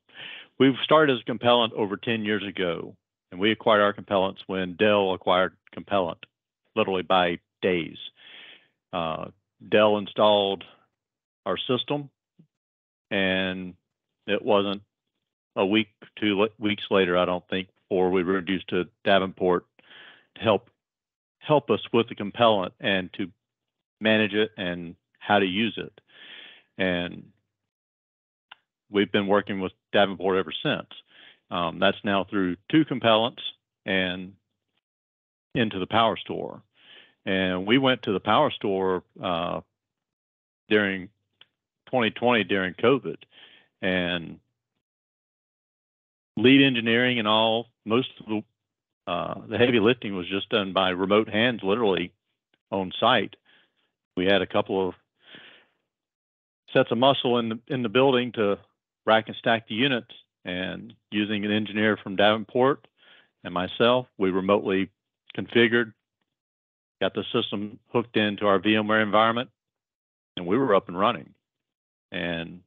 we've started as Compellent over 10 years ago, and we acquired our Compellents when Dell acquired Compellent, literally by days. Uh, Dell installed our system, and it wasn't a week, two weeks later, I don't think, before we were introduced to Davenport to help help us with the compellent and to manage it and how to use it. And we've been working with Davenport ever since. Um, that's now through two compellents and into the power store. And we went to the power store uh, during 2020 during COVID, and lead engineering and all most of the uh, the heavy lifting was just done by remote hands, literally on site. We had a couple of sets of muscle in the in the building to rack and stack the units, and using an engineer from Davenport and myself, we remotely configured, got the system hooked into our VMware environment, and we were up and running. And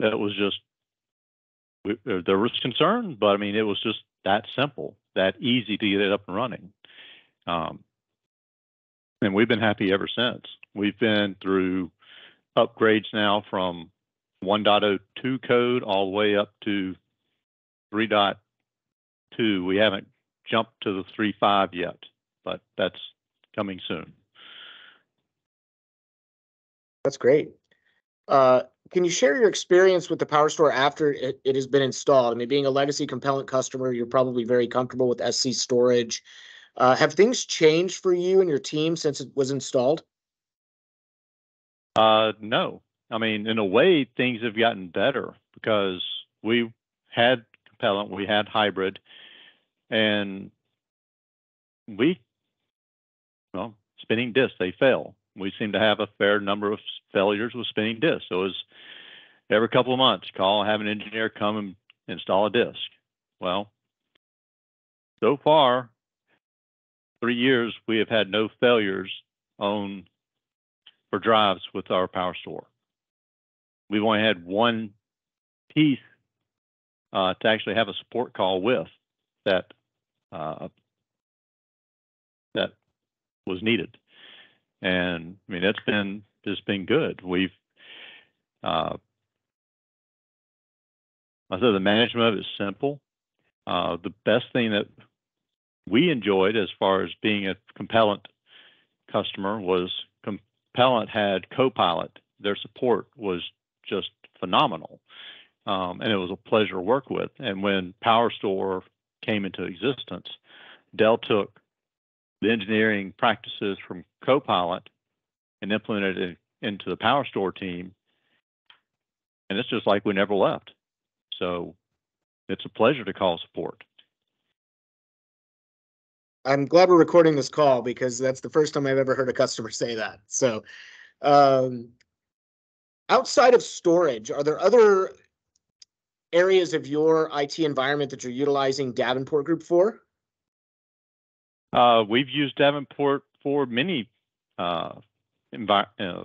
that was just we, there was concern, but I mean it was just that simple, that easy to get it up and running. Um, and we've been happy ever since. We've been through upgrades now from 1.02 code all the way up to 3.2. We haven't jumped to the 3.5 yet, but that's coming soon. That's great. Uh, can you share your experience with the Power Store after it, it has been installed? I mean, being a legacy compellent customer, you're probably very comfortable with SC storage. Uh, have things changed for you and your team since it was installed? Uh, no. I mean, in a way, things have gotten better because we had compellent, we had hybrid, and we, well, spinning disks, they fail. We seem to have a fair number of failures with spinning disks. So it was every couple of months, call, have an engineer come and install a disk. Well, so far, three years, we have had no failures on for drives with our power store. We've only had one piece uh, to actually have a support call with that uh, that was needed, and I mean it's been it's been good. We've uh, I said the management of it is simple. Uh, the best thing that we enjoyed as far as being a compellent customer was compellent had Copilot. Their support was just phenomenal. Um, and it was a pleasure to work with. And when PowerStore came into existence, Dell took the engineering practices from Copilot and implemented it into the PowerStore team. And it's just like we never left. So it's a pleasure to call support. I'm glad we're recording this call because that's the first time I've ever heard a customer say that. So, um, outside of storage, are there other areas of your IT environment that you're utilizing Davenport Group for? Uh, we've used Davenport for many uh, envi- uh,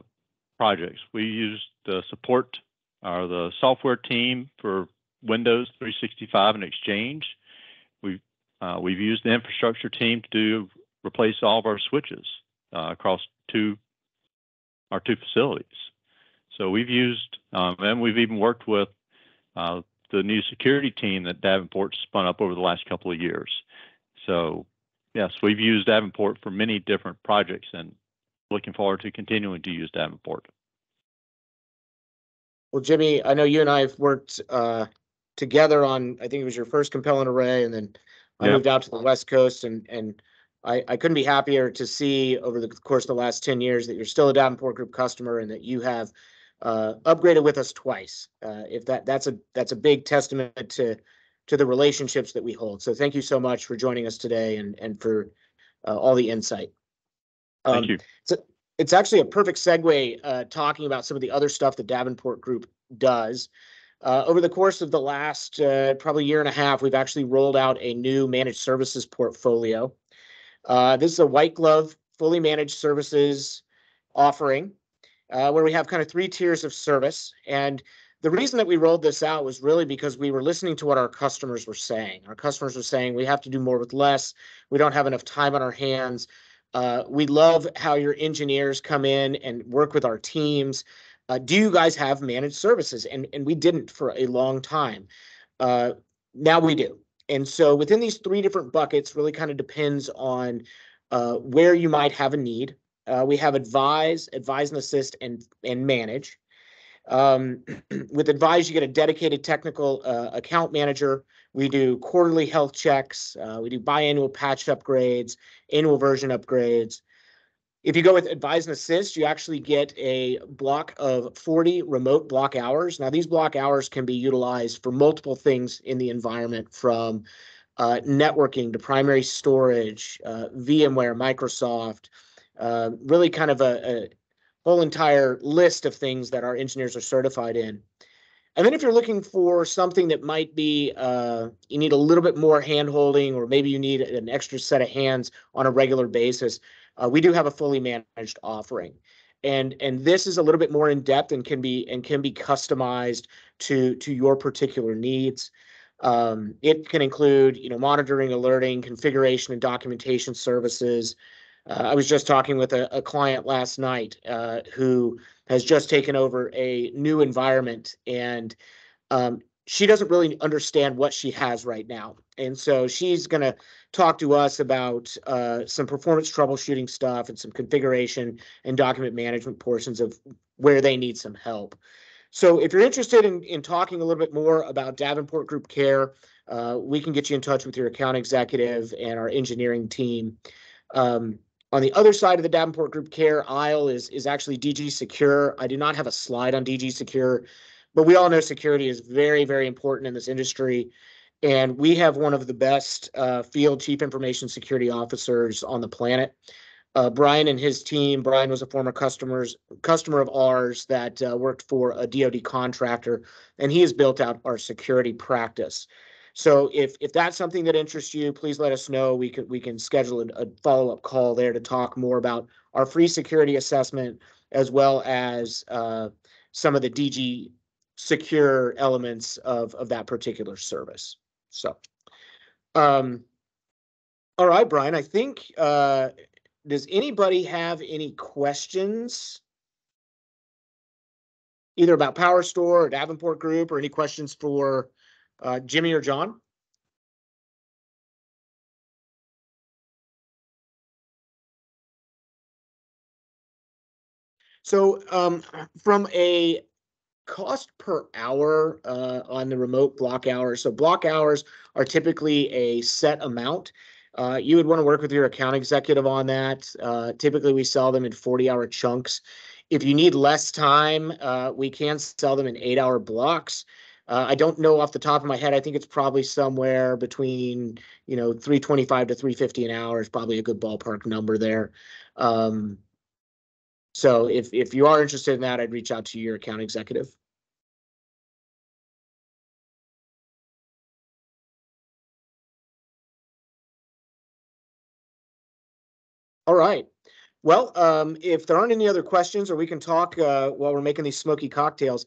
projects. We used the support or the software team for Windows 365 and Exchange. We've uh, we've used the infrastructure team to do, replace all of our switches uh, across two our two facilities. So we've used um, and we've even worked with uh, the new security team that Davenport spun up over the last couple of years. So yes, we've used Davenport for many different projects and looking forward to continuing to use Davenport. Well, Jimmy, I know you and I have worked uh, together on, I think it was your first Compellent array, and then I Yeah. moved out to the West Coast and, and I, I couldn't be happier to see over the course of the last ten years that you're still a Davenport Group customer and that you have uh, upgraded with us twice. Uh, if that, that's a, that's a big testament to, to the relationships that we hold. So thank you so much for joining us today and, and for uh, all the insight. Um, Thank you. it's actually a perfect segue uh, talking about some of the other stuff that Davenport Group does. Uh, over the course of the last uh, probably year and a half, we've actually rolled out a new managed services portfolio. Uh, this is a white glove, fully managed services offering uh, where we have kind of three tiers of service. And the reason that we rolled this out was really because we were listening to what our customers were saying. Our customers were saying, we have to do more with less. We don't have enough time on our hands. Uh, we love how your engineers come in and work with our teams. Uh, do you guys have managed services? And, and we didn't for a long time. Uh, now we do. And so within these three different buckets really kind of depends on uh, where you might have a need. Uh, we have advise, advise and assist, and, and manage. Um, with advise, you get a dedicated technical uh, account manager. We do quarterly health checks. Uh, we do biannual patch upgrades, annual version upgrades. If you go with advise and assist, you actually get a block of 40 remote block hours. Now, these block hours can be utilized for multiple things in the environment from uh, networking to primary storage, uh, VMware, Microsoft, uh, really kind of a, a whole entire list of things that our engineers are certified in. And then if you're looking for something that might be, uh, you need a little bit more hand holding, or maybe you need an extra set of hands on a regular basis, uh, we do have a fully managed offering. And, and this is a little bit more in depth and can be and can be customized to to your particular needs. Um, it can include, you know, monitoring, alerting, configuration, and documentation services, I was just talking with a, a client last night uh, who has just taken over a new environment and um, she doesn't really understand what she has right now. And so she's going to talk to us about uh, some performance troubleshooting stuff and some configuration and document management portions of where they need some help. So if you're interested in, in talking a little bit more about Davenport Group Care, uh, we can get you in touch with your account executive and our engineering team. Um, on the other side of the Davenport Group Care aisle is, is actually DG Secure. I do not have a slide on DG Secure, but we all know security is very, very important in this industry. And we have one of the best uh, field chief information security officers on the planet. Uh, Brian and his team, Brian was a former customers customer of ours that uh, worked for a DoD contractor, and he has built out our security practice. So if if that's something that interests you, please let us know. We can we can schedule a, a follow up call there to talk more about our free security assessment as well as uh, some of the DG secure elements of of that particular service. So, um, all right, Brian. I think uh, does anybody have any questions? Either about PowerStore or Davenport Group, or any questions for uh, Jimmy or John? So um, from a cost per hour uh, on the remote block hours, so block hours are typically a set amount. Uh, you would want to work with your account executive on that. Uh, typically, we sell them in 40 hour chunks. If you need less time, uh, we can sell them in eight hour blocks. Uh, I don't know off the top of my head. I think it's probably somewhere between, you know, three twenty-five to three fifty an hour is probably a good ballpark number there. Um, so if if you are interested in that, I'd reach out to your account executive. All right. Well, um, if there aren't any other questions, or we can talk uh, while we're making these smoky cocktails.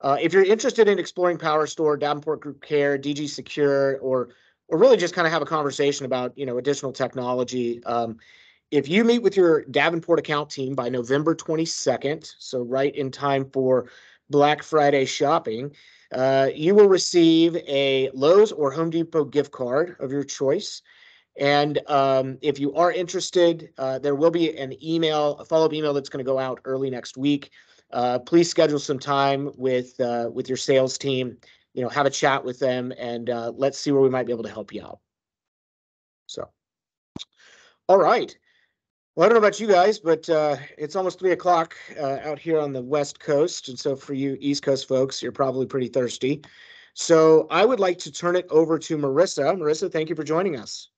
Uh, if you're interested in exploring PowerStore, Davenport Group Care, DG Secure, or or really just kind of have a conversation about you know additional technology, um, if you meet with your Davenport account team by November 22nd, so right in time for Black Friday shopping, uh, you will receive a Lowe's or Home Depot gift card of your choice. And um, if you are interested, uh, there will be an email, a follow-up email that's going to go out early next week uh, please schedule some time with uh, with your sales team. You know, have a chat with them, and uh, let's see where we might be able to help you out. So, All right. Well, I don't know about you guys, but uh, it's almost three o'clock uh, out here on the West Coast. And so for you East Coast folks, you're probably pretty thirsty. So I would like to turn it over to Marissa. Marissa, thank you for joining us.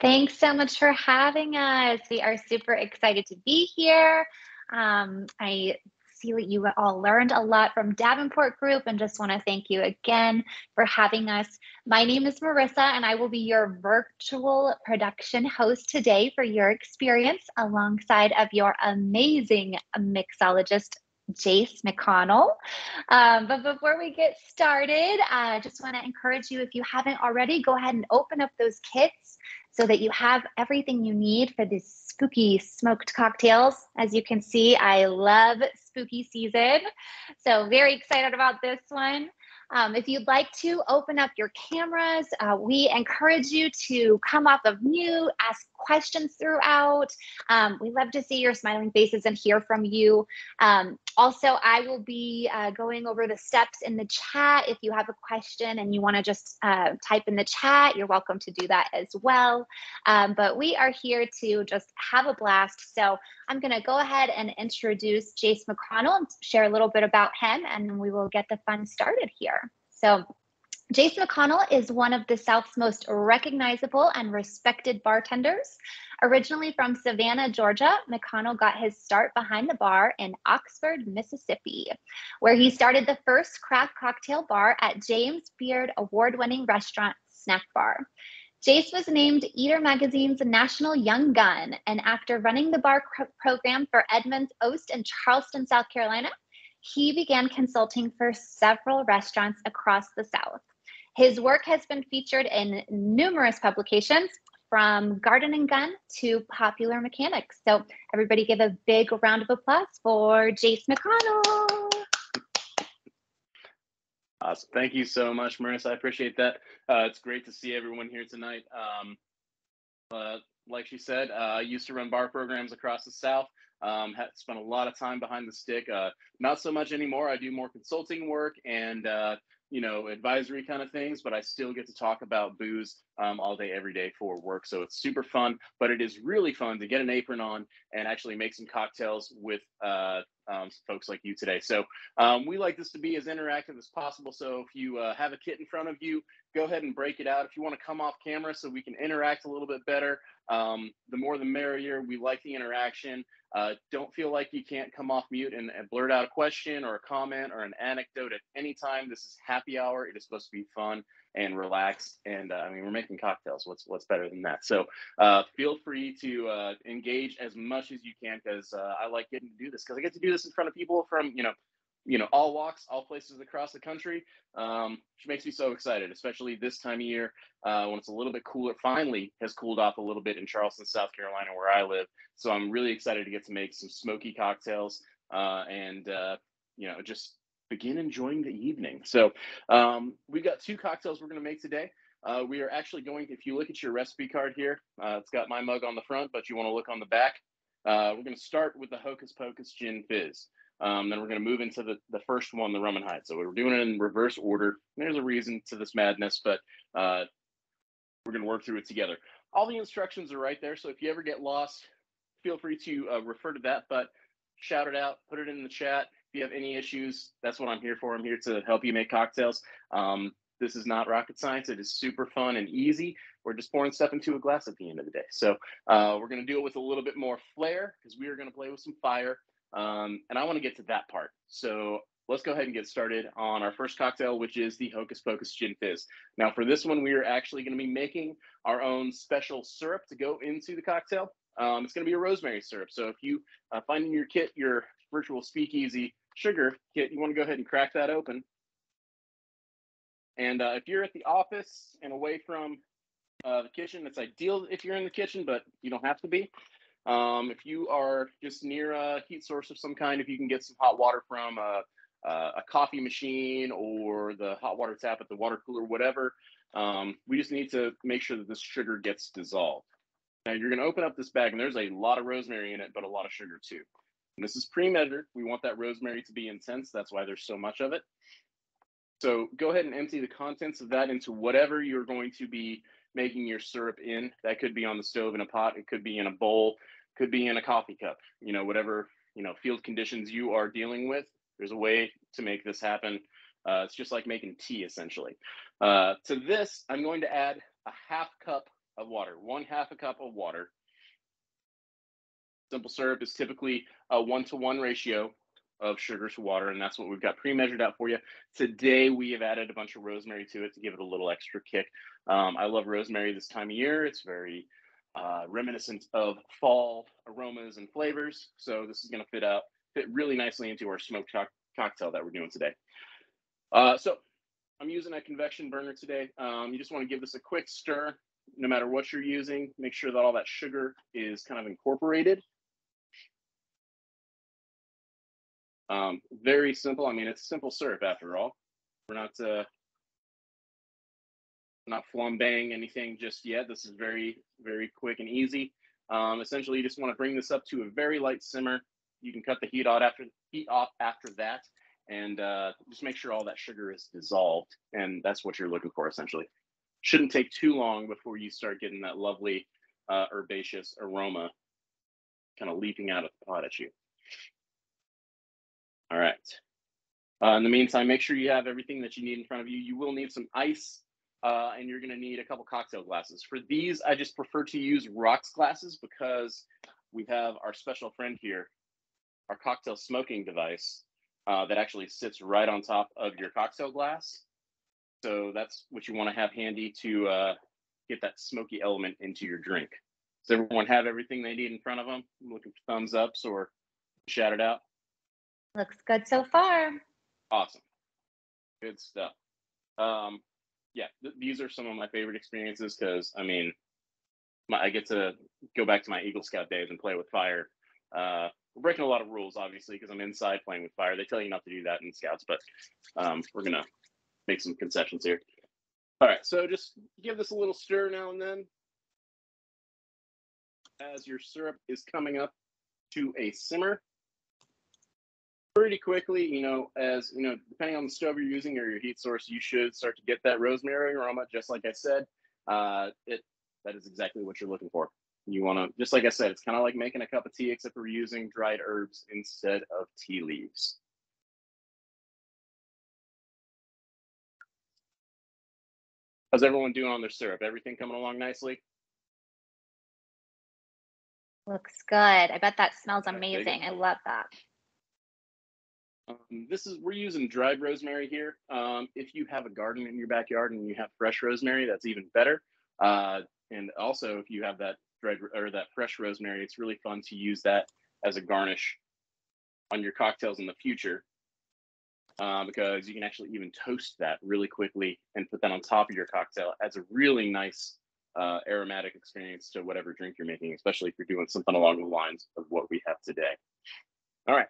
Thanks so much for having us. We are super excited to be here. Um, I see that you all learned a lot from Davenport Group and just want to thank you again for having us. My name is Marissa, and I will be your virtual production host today for your experience alongside of your amazing mixologist, Jace McConnell. Um, but before we get started, I just want to encourage you if you haven't already, go ahead and open up those kits so that you have everything you need for these spooky smoked cocktails. As you can see, I love spooky season. So very excited about this one. Um, if you'd like to open up your cameras, uh, we encourage you to come off of mute, ask questions throughout. Um, we love to see your smiling faces and hear from you. Um, also, I will be uh, going over the steps in the chat. If you have a question and you want to just uh, type in the chat, you're welcome to do that as well. Um, but we are here to just have a blast. So I'm going to go ahead and introduce Jace McConnell and share a little bit about him, and we will get the fun started here. So Jace McConnell is one of the South's most recognizable and respected bartenders. Originally from Savannah, Georgia, McConnell got his start behind the bar in Oxford, Mississippi, where he started the first craft cocktail bar at James Beard award winning restaurant Snack Bar. Jace was named Eater Magazine's National Young Gun, and after running the bar program for Edmonds Oast in Charleston, South Carolina, he began consulting for several restaurants across the South. His work has been featured in numerous publications from Garden and Gun to Popular Mechanics. So everybody give a big round of applause for Jace McConnell. Awesome. Thank you so much, Marissa. I appreciate that. Uh, it's great to see everyone here tonight. Um, uh, like she said, uh, I used to run bar programs across the South. Um, had spent a lot of time behind the stick. Uh, not so much anymore. I do more consulting work and uh, you know, advisory kind of things, but I still get to talk about booze um, all day, every day for work. So it's super fun, but it is really fun to get an apron on and actually make some cocktails with uh, um, folks like you today. So um, we like this to be as interactive as possible. So if you uh, have a kit in front of you, go ahead and break it out. If you want to come off camera so we can interact a little bit better, um, the more the merrier. We like the interaction. Uh, don't feel like you can't come off mute and, and, blurt out a question or a comment or an anecdote at any time. This is happy hour. It is supposed to be fun and relaxed. And uh, I mean, we're making cocktails. What's what's better than that? So uh, feel free to uh, engage as much as you can because uh, I like getting to do this because I get to do this in front of people from you know you know all walks all places across the country um, which makes me so excited especially this time of year uh, when it's a little bit cooler. Finally has cooled off a little bit in charleston south carolina where i live. So i'm really excited to get to make some smoky cocktails uh, and uh, you know just begin enjoying the evening. So um, we've got two cocktails we're going to make today. Uh, we are actually going if you look at your recipe card here uh, it's got my mug on the front but you want to look on the back uh, we're going to start with the hocus pocus gin fizz um, then we're going to move into the, the first one, the rum and hide. So we're doing it in reverse order. There's a reason to this madness, but uh, we're going to work through it together. All the instructions are right there. So if you ever get lost, feel free to uh, refer to that, but shout it out, put it in the chat. If you have any issues, that's what I'm here for. I'm here to help you make cocktails. Um, this is not rocket science. It is super fun and easy. We're just pouring stuff into a glass at the end of the day. So uh, we're going to do it with a little bit more flair because we are going to play with some fire. Um, and I want to get to that part. So let's go ahead and get started on our first cocktail, which is the Hocus Pocus Gin Fizz. Now, for this one, we are actually going to be making our own special syrup to go into the cocktail. Um, it's going to be a rosemary syrup. So if you uh, find in your kit your virtual speakeasy sugar kit, you want to go ahead and crack that open. And uh, if you're at the office and away from uh, the kitchen, it's ideal if you're in the kitchen, but you don't have to be. Um, if you are just near a heat source of some kind, if you can get some hot water from a, a coffee machine or the hot water tap at the water cooler, whatever, um, we just need to make sure that this sugar gets dissolved. Now you're going to open up this bag and there's a lot of rosemary in it, but a lot of sugar too. And this is pre-measured. We want that rosemary to be intense. That's why there's so much of it. So go ahead and empty the contents of that into whatever you're going to be making your syrup in. That could be on the stove in a pot, it could be in a bowl, could be in a coffee cup, you know, whatever, you know, field conditions you are dealing with. There's a way to make this happen. Uh, it's just like making tea essentially. Uh, to this, I'm going to add a half cup of water, one half a cup of water. Simple syrup is typically a one to one ratio of sugar to water, and that's what we've got pre-measured out for you. Today, we have added a bunch of rosemary to it to give it a little extra kick. Um, I love rosemary this time of year. It's very uh, reminiscent of fall aromas and flavors. So this is going to fit out fit really nicely into our smoked co cocktail that we're doing today. Uh, so I'm using a convection burner today. Um, you just want to give this a quick stir, no matter what you're using. Make sure that all that sugar is kind of incorporated. Um, very simple. I mean, it's simple syrup after all. We're not uh, not flambeing anything just yet. This is very, very quick and easy. Um, essentially, you just want to bring this up to a very light simmer. You can cut the heat off after heat off after that, and uh, just make sure all that sugar is dissolved. And that's what you're looking for, essentially. Shouldn't take too long before you start getting that lovely uh, herbaceous aroma kind of leaping out of the pot at you. All right. Uh, in the meantime, make sure you have everything that you need in front of you. You will need some ice, uh, and you're going to need a couple cocktail glasses. For these, I just prefer to use rocks glasses because we have our special friend here, our cocktail smoking device uh, that actually sits right on top of your cocktail glass. So that's what you want to have handy to uh, get that smoky element into your drink. Does everyone have everything they need in front of them? I'm looking for thumbs ups or shout it out. Looks good so far. Awesome. Good stuff. Um, yeah, th- these are some of my favorite experiences because I mean, my, I get to go back to my Eagle Scout days and play with fire. Uh, we're breaking a lot of rules, obviously, because I'm inside playing with fire. They tell you not to do that in Scouts, but um, we're gonna make some concessions here. All right, so just give this a little stir now and then as your syrup is coming up to a simmer pretty quickly, you know, as you know, depending on the stove you're using or your heat source, you should start to get that rosemary aroma. Just like I said, uh, it that is exactly what you're looking for. You want to, just like I said, it's kind of like making a cup of tea, except we're using dried herbs instead of tea leaves. How's everyone doing on their syrup? Everything coming along nicely? Looks good. I bet that smells Yeah, dig it. amazing. I love that. Um, this is we're using dried rosemary here. Um, if you have a garden in your backyard and you have fresh rosemary, that's even better. Uh, and also, if you have that dried or that fresh rosemary, it's really fun to use that as a garnish on your cocktails in the future uh, because you can actually even toast that really quickly and put that on top of your cocktail. Adds a really nice uh, aromatic experience to whatever drink you're making, especially if you're doing something along the lines of what we have today. All right.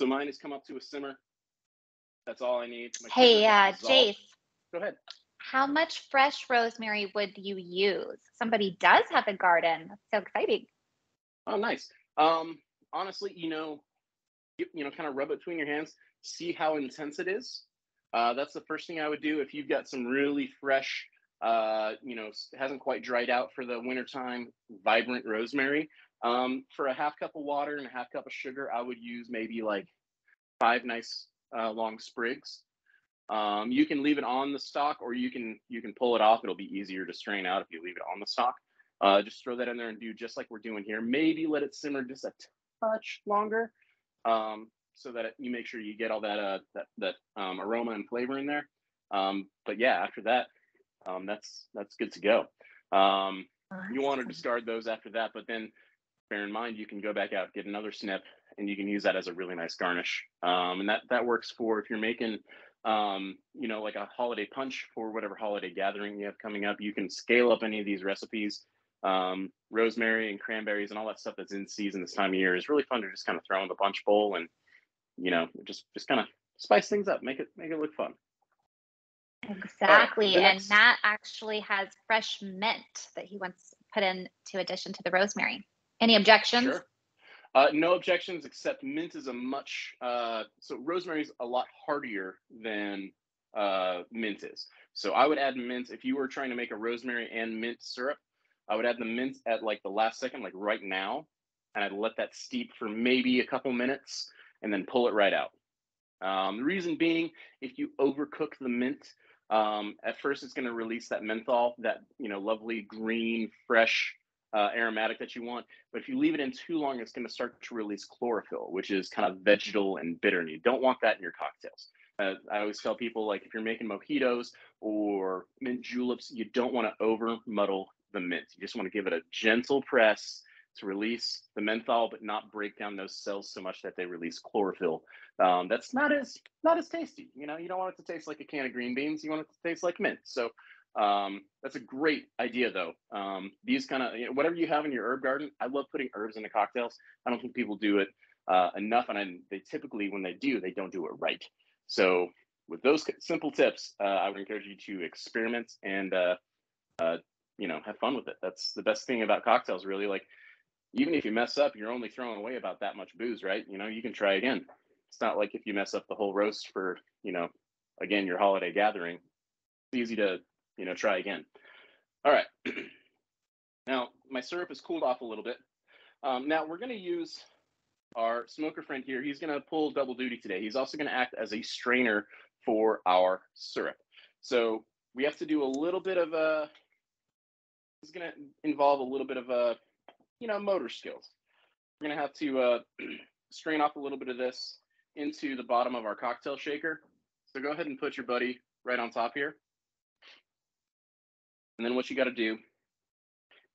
So mine has come up to a simmer. That's all I need. Hey, uh. Jace, Go ahead. how much fresh rosemary would you use? Somebody does have a garden. That's so exciting. Oh, nice. Um, honestly, you know, you, you know, kind of rub it between your hands, see how intense it is. Uh, that's the first thing I would do if you've got some really fresh, uh, you know, hasn't quite dried out for the wintertime, vibrant rosemary. Um, for a half cup of water and a half cup of sugar, I would use maybe like five nice uh, long sprigs. Um, you can leave it on the stock, or you can you can pull it off. It'll be easier to strain out if you leave it on the stock. Uh, just throw that in there and do just like we're doing here. Maybe let it simmer just a touch longer, um, so that it, you make sure you get all that uh, that that um, aroma and flavor in there. Um, but yeah, after that, um, that's that's good to go. Um, you want to discard those after that, but then bear in mind you can go back out, get another snip, and you can use that as a really nice garnish. Um, and that that works for if you're making, um, you know, like a holiday punch for whatever holiday gathering you have coming up. You can scale up any of these recipes. Um, rosemary and cranberries and all that stuff that's in season this time of year is really fun to just kind of throw in the punch bowl and you know just just kind of spice things up, make it make it look fun. Exactly. the and next- Matt actually has fresh mint that he wants to put in to addition to the rosemary. Any objections? Sure. Uh, no objections, except mint is a much uh, so rosemary is a lot hardier than uh, mint is. So I would add mint if you were trying to make a rosemary and mint syrup. I would add the mint at like the last second, like right now, and I'd let that steep for maybe a couple minutes and then pull it right out. Um, the reason being, if you overcook the mint, um, at first it's going to release that menthol, that you know lovely green, fresh uh, aromatic that you want. But if you leave it in too long, it's going to start to release chlorophyll, which is kind of vegetal and bitter, and you don't want that in your cocktails. Uh, I always tell people like if you're making mojitos or mint juleps, you don't want to over muddle the mint. You just want to give it a gentle press to release the menthol, but not break down those cells so much that they release chlorophyll. Um, that's not as not as tasty. You know, you don't want it to taste like a can of green beans. You want it to taste like mint. So um, that's a great idea, though. Um, these kind of you know, whatever you have in your herb garden. I love putting herbs into cocktails. I don't think people do it uh, enough, and I, they typically, when they do, they don't do it right. So with those simple tips, uh, I would encourage you to experiment and uh, uh, you know have fun with it. That's the best thing about cocktails, really. Like even if you mess up, you're only throwing away about that much booze, right? You know, you can try again. It's not like if you mess up the whole roast for you know, again your holiday gathering. It's easy to you know try again. All right. now my syrup has cooled off a little bit. Um, now we're going to use our smoker friend here, he's going to pull double duty today. He's also going to act as a strainer for our syrup. So we have to do a little bit of a, it's going to involve a little bit of a, you know, motor skills. We're going to have to uh, strain off a little bit of this into the bottom of our cocktail shaker. So go ahead and put your buddy right on top here. And then what you got to do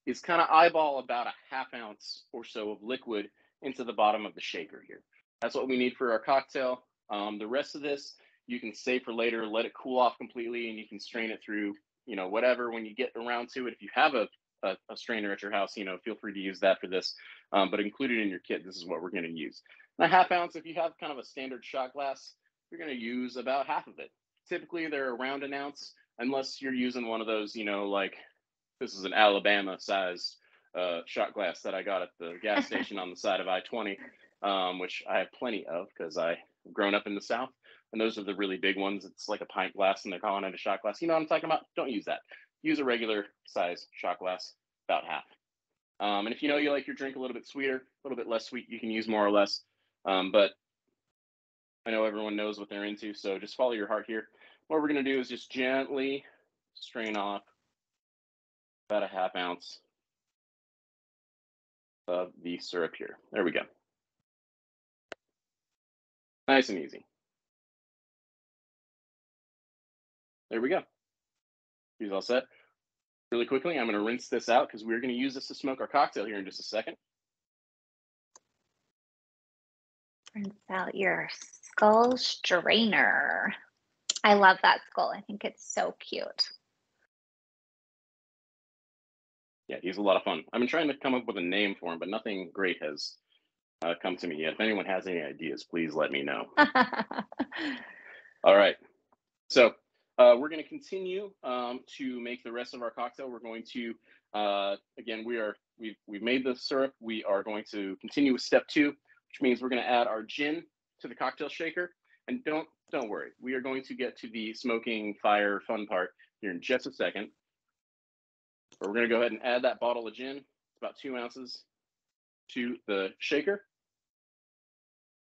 is kind of eyeball about a half ounce or so of liquid into the bottom of the shaker here. That's what we need for our cocktail. Um, the rest of this you can save for later, let it cool off completely, and you can strain it through, you know, whatever when you get around to it. If you have a, a, a strainer at your house, you know, feel free to use that for this, um, but include it in your kit. This is what we're going to use. And a half ounce, if you have kind of a standard shot glass, you're going to use about half of it. Typically, they're around an ounce, unless you're using one of those, you know, like this is an Alabama sized uh, shot glass that I got at the gas station on the side of I 20, um, which I have plenty of because I've grown up in the South. And those are the really big ones. It's like a pint glass and they're calling it a shot glass. You know what I'm talking about? Don't use that. Use a regular size shot glass, about half. Um, and if you know you like your drink a little bit sweeter, a little bit less sweet, you can use more or less. Um, but I know everyone knows what they're into, so just follow your heart here. What we're going to do is just gently strain off about a half ounce of the syrup here. There we go. Nice and easy. There we go. He's all set. Really quickly, I'm going to rinse this out because we're going to use this to smoke our cocktail here in just a second. Rinse out your skull strainer. I love that skull. I think it's so cute. yeah, he's a lot of fun. I've been trying to come up with a name for him, but nothing great has uh, come to me yet. If anyone has any ideas, please let me know. All right. So uh, we're going to continue um, to make the rest of our cocktail. We're going to, uh, again, we are we've we've made the syrup. We are going to continue with step two, which means we're going to add our gin to the cocktail shaker. And don't don't worry, we are going to get to the smoking fire fun part here in just a second. But we're going to go ahead and add that bottle of gin. It's about two ounces to the shaker.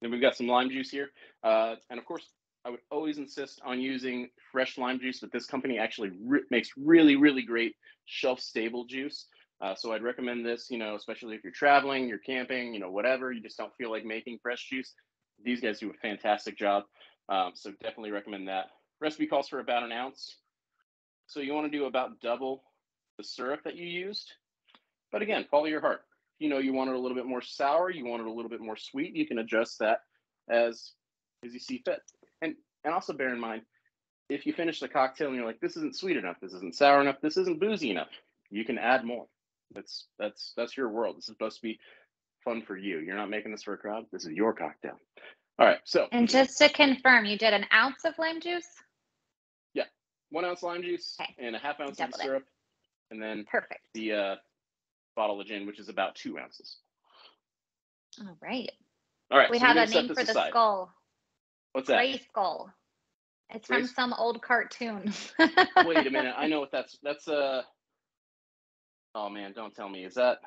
Then we've got some lime juice here. Uh, and of course, I would always insist on using fresh lime juice, but this company actually re makes really, really great shelf stable juice. Uh, so I'd recommend this, you know, especially if you're traveling, you're camping, you know, whatever, you just don't feel like making fresh juice. These guys do a fantastic job. Um, so definitely recommend that. Recipe calls for about an ounce. So you want to do about double the syrup that you used. But again, follow your heart. You know, you want it a little bit more sour, you want it a little bit more sweet, you can adjust that as as you see fit. And and also bear in mind, if you finish the cocktail and you're like, this isn't sweet enough, this isn't sour enough, this isn't boozy enough, you can add more. That's that's that's your world. This is supposed to be fun for you. You're not making this for a crowd. This is your cocktail. All right. So And just to confirm, you did an ounce of lime juice? Yeah. One ounce lime juice Okay. and a half ounce of it. syrup. And then Perfect. the uh, bottle of gin, which is about two ounces. All right. All right. We so have a name for the aside. skull. What's that? Gray skull. It's from some old cartoon. Wait a minute. I know what that's. That's uh. Oh man, don't tell me. Is that?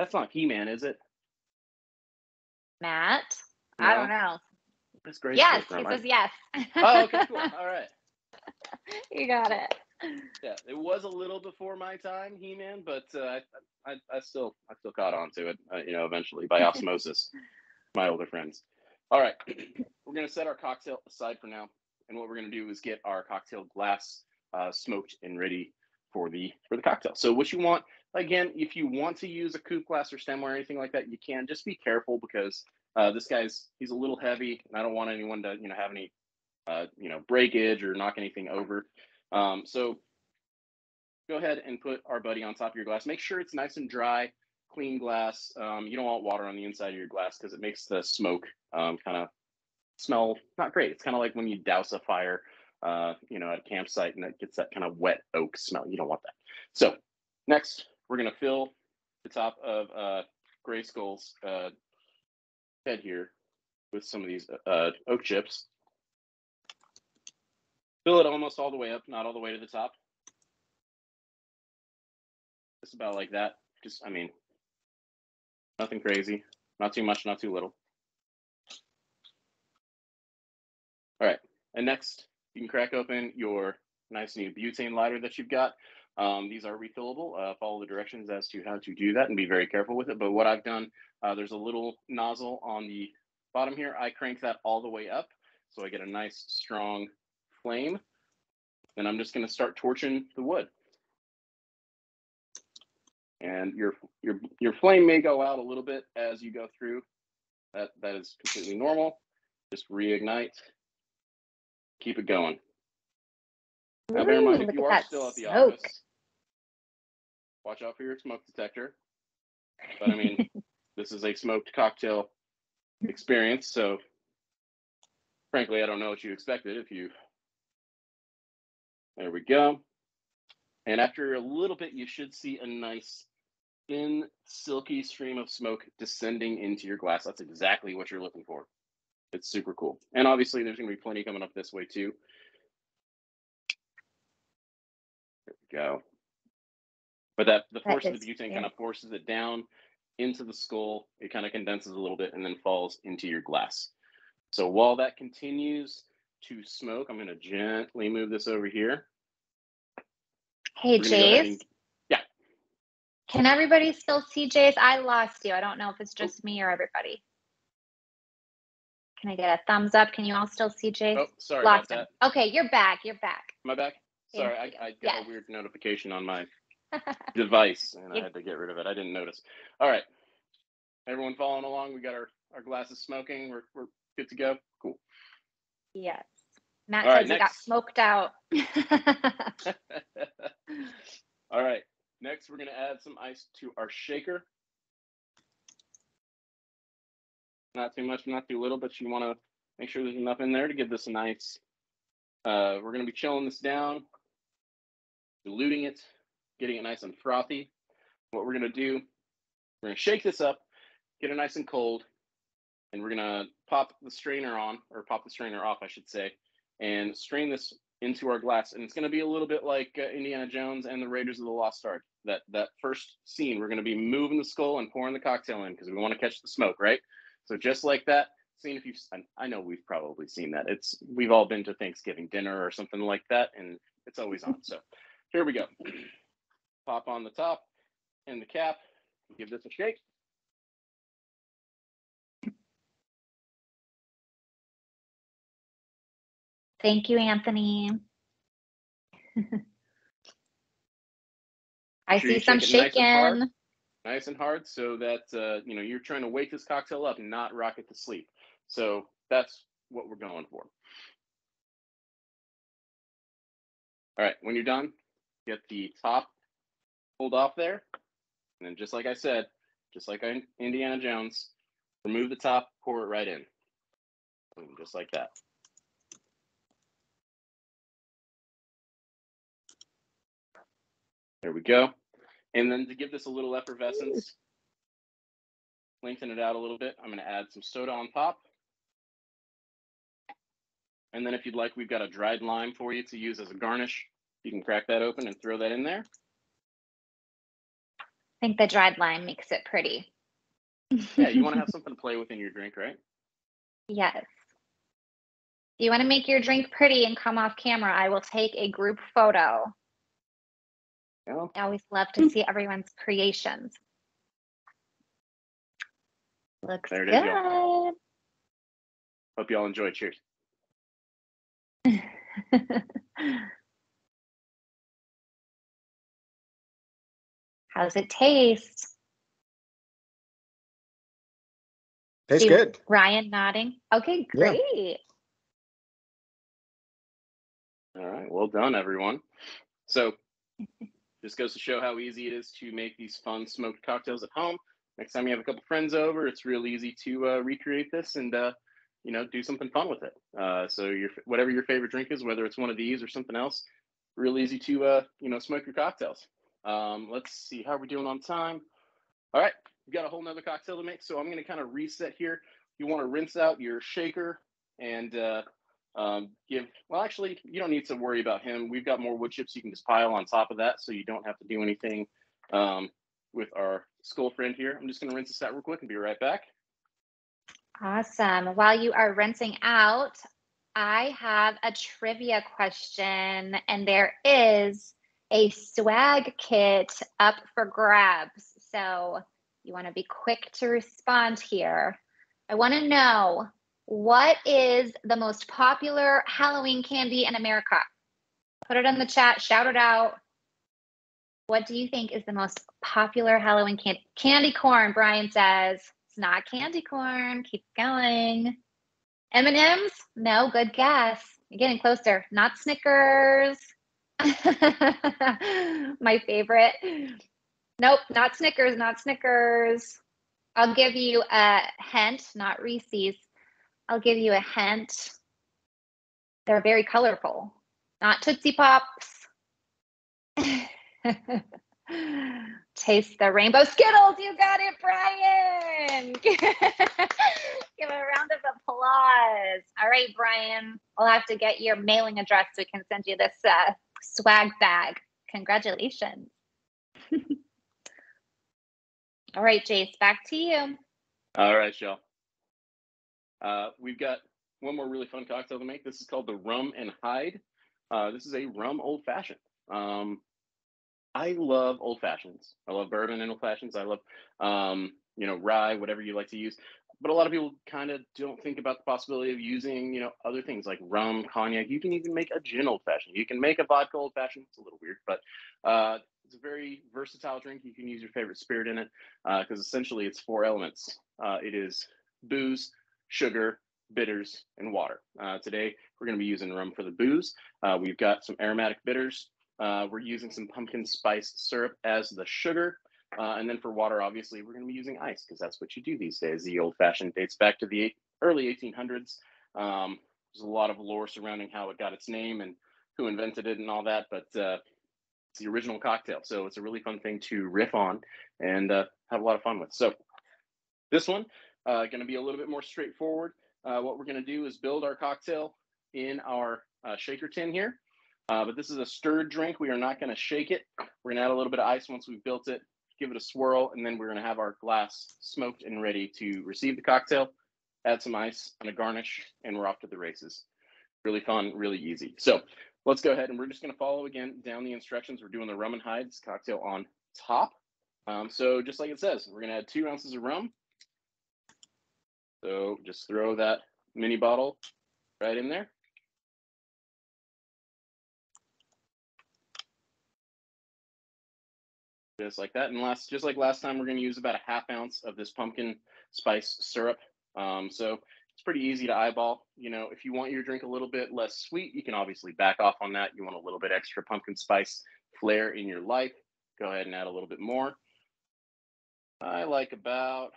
That's not He-Man, is it? Matt? I don't know. That's great. Yes, he says yes. Oh, okay, cool. All right. you got it. Yeah, it was a little before my time, He-Man, but uh, I, I, I still, I still caught on to it. Uh, you know, eventually by osmosis. my older friends. All right, we're gonna set our cocktail aside for now, and what we're gonna do is get our cocktail glass uh, smoked and ready for the for the cocktail. So what you want, again, if you want to use a coupe glass or stemware or anything like that, you can. Just be careful because uh, this guy's he's a little heavy, and I don't want anyone to you know have any uh, you know breakage or knock anything over. Um, so go ahead and put our buddy on top of your glass. Make sure it's nice and dry, clean glass. Um, you don't want water on the inside of your glass because it makes the smoke um, kind of smell not great. It's kind of like when you douse a fire, uh, you know, at a campsite and it gets that kind of wet oak smell. You don't want that. So next, we're gonna fill the top of uh, Gray Skull's uh, head here with some of these uh, oak chips. Fill it almost all the way up, not all the way to the top. Just about like that. Just, I mean, nothing crazy. Not too much, not too little. All right. And next, you can crack open your nice new butane lighter that you've got. Um, these are refillable. Uh, follow the directions as to how to do that and be very careful with it. But what I've done, uh, there's a little nozzle on the bottom here. I crank that all the way up so I get a nice strong flame. And I'm just going to start torching the wood. And your your your flame may go out a little bit as you go through. That that is completely normal. Just reignite. Keep it going. Now bear in mind if you are still at the smoke. office, watch out for your smoke detector. But I mean, this is a smoked cocktail experience, so frankly, I don't know what you expected if you. There we go. And after a little bit, you should see a nice thin, silky stream of smoke descending into your glass. That's exactly what you're looking for. It's super cool. And obviously, there's going to be plenty coming up this way too. Go. But that the That force of the butane kind of forces it down into the skull. It kind of condenses a little bit and then falls into your glass. So while that continues to smoke, I'm going to gently move this over here. Hey, We're gonna go ahead Jace. and- yeah. Can everybody still see Jace? I lost you. I don't know if it's oh. just me or everybody. Can I get a thumbs up? Can you all still see Jace? Oh, sorry about lost him. that. Okay, you're back. You're back. Am I back? Sorry, I, I got Yes. a weird notification on my device and I had to get rid of it. I didn't notice. All right. Everyone following along? We got our, our glasses smoking. We're, we're good to go. Cool. yes. Matt All right, says he got smoked out. All right. Next, we're going to add some ice to our shaker. Not too much, not too little, but you want to make sure there's enough in there to give this a nice. Uh, we're going to be chilling this down, diluting it, getting it nice and frothy. What we're going to do, we're going to shake this up, get it nice and cold, and we're going to pop the strainer on, or pop the strainer off, I should say, and strain this into our glass. And it's going to be a little bit like uh, Indiana Jones and the Raiders of the Lost Ark. That that first scene, we're going to be moving the skull and pouring the cocktail in because we want to catch the smoke, right? So just like that, seeing if you've, I know we've probably seen that. It's we've all been to Thanksgiving dinner or something like that, and it's always on. So here we go. Pop on the top and the cap. Give this a shake. Thank you, Anthony. I Sure see some shake it nice and shaking. nice and hard so that uh, you know you're trying to wake this cocktail up and not rock it to sleep. So that's what we're going for. All right, when you're done, get the top pulled off there, and then just like I said, just like I, Indiana Jones, remove the top, pour it right in, Boom, just like that. There we go. And then to give this a little effervescence, lengthen it out a little bit, I'm going to add some soda on top. And then if you'd like, we've got a dried lime for you to use as a garnish. You can crack that open and throw that in there. I think the dried lime makes it pretty. Yeah, you want to have something to play with in your drink, right? Yes. If you want to make your drink pretty and come off camera, I will take a group photo. Yeah. I always love to hmm. see everyone's creations. Looks There it good. is, y'all. Hope you all enjoy. Cheers. How's it taste? Tastes See good. Ryan nodding. Okay, Yeah. great. All right, well done, everyone. So, this goes to show how easy it is to make these fun smoked cocktails at home. Next time you have a couple friends over, it's real easy to uh, recreate this and uh, you know do something fun with it. Uh, so, your whatever your favorite drink is, whether it's one of these or something else, real easy to uh, you know smoke your cocktails. Um, let's see how we're doing on time. All right, we've got a whole nother cocktail to make, so I'm going to kind of reset here. You want to rinse out your shaker and uh, um, give, well, actually, you don't need to worry about him. We've got more wood chips you can just pile on top of that so you don't have to do anything um, with our skull friend here. I'm just going to rinse this out real quick and be right back. Awesome. While you are rinsing out, I have a trivia question, and there is a swag kit up for grabs. So you want to be quick to respond here. I want to know what is the most popular Halloween candy in America? Put it in the chat, shout it out. What do you think is the most popular Halloween candy? Candy corn, Brian says. It's not candy corn. Keep going. M&Ms? No, good guess. You're getting closer. Not Snickers. My favorite. Nope, not Snickers, not Snickers. I'll give you a hint, not Reese's. I'll give you a hint. They're very colorful. Not Tootsie Pops. Taste the rainbow Skittles. You got it, Brian. Give a round of applause. All right, Brian. I'll have to get your mailing address so we can send you this uh, swag bag. Congratulations. All right, Jace, back to you. All right, y'all. Uh, we've got one more really fun cocktail to make. This is called the Rum and Hide. Uh, this is a rum old fashioned. Um, I love old fashions. I love bourbon and old fashions. I love, um, you know, rye, whatever you like to use. But a lot of people kind of don't think about the possibility of using, you know, other things like rum, cognac. You can even make a gin old fashioned. You can make a vodka old fashioned. It's a little weird, but uh, it's a very versatile drink. You can use your favorite spirit in it because essentially it's four elements. Uh, it is booze, sugar, bitters, and water. Uh, today, we're going to be using rum for the booze. Uh, we've got some aromatic bitters. Uh, we're using some pumpkin spice syrup as the sugar. Uh, and then for water, obviously, we're going to be using ice because that's what you do these days. The old fashioned dates back to the early 1800s. Um, there's a lot of lore surrounding how it got its name and who invented it and all that, but uh, it's the original cocktail. So it's a really fun thing to riff on and uh, have a lot of fun with. So this one, uh, going to be a little bit more straightforward. Uh, what we're going to do is build our cocktail in our uh, shaker tin here. But this is a stirred drink. We are not going to shake it. We're going to add a little bit of ice once we've built it, give it a swirl, and then we're going to have our glass smoked and ready to receive the cocktail. Add some ice and a garnish, and we're off to the races. Really fun, really easy. So let's go ahead and we're just going to follow again down the instructions. We're doing the rum and hides cocktail on top. Um, so just like it says, we're going to add two ounces of rum. So just throw that mini bottle right in there. Just like that. And last, just like last time, we're going to use about a half ounce of this pumpkin spice syrup. Um, so it's pretty easy to eyeball. You know, if you want your drink a little bit less sweet, you can obviously back off on that. You want a little bit extra pumpkin spice flair in your life, go ahead and add a little bit more. I like about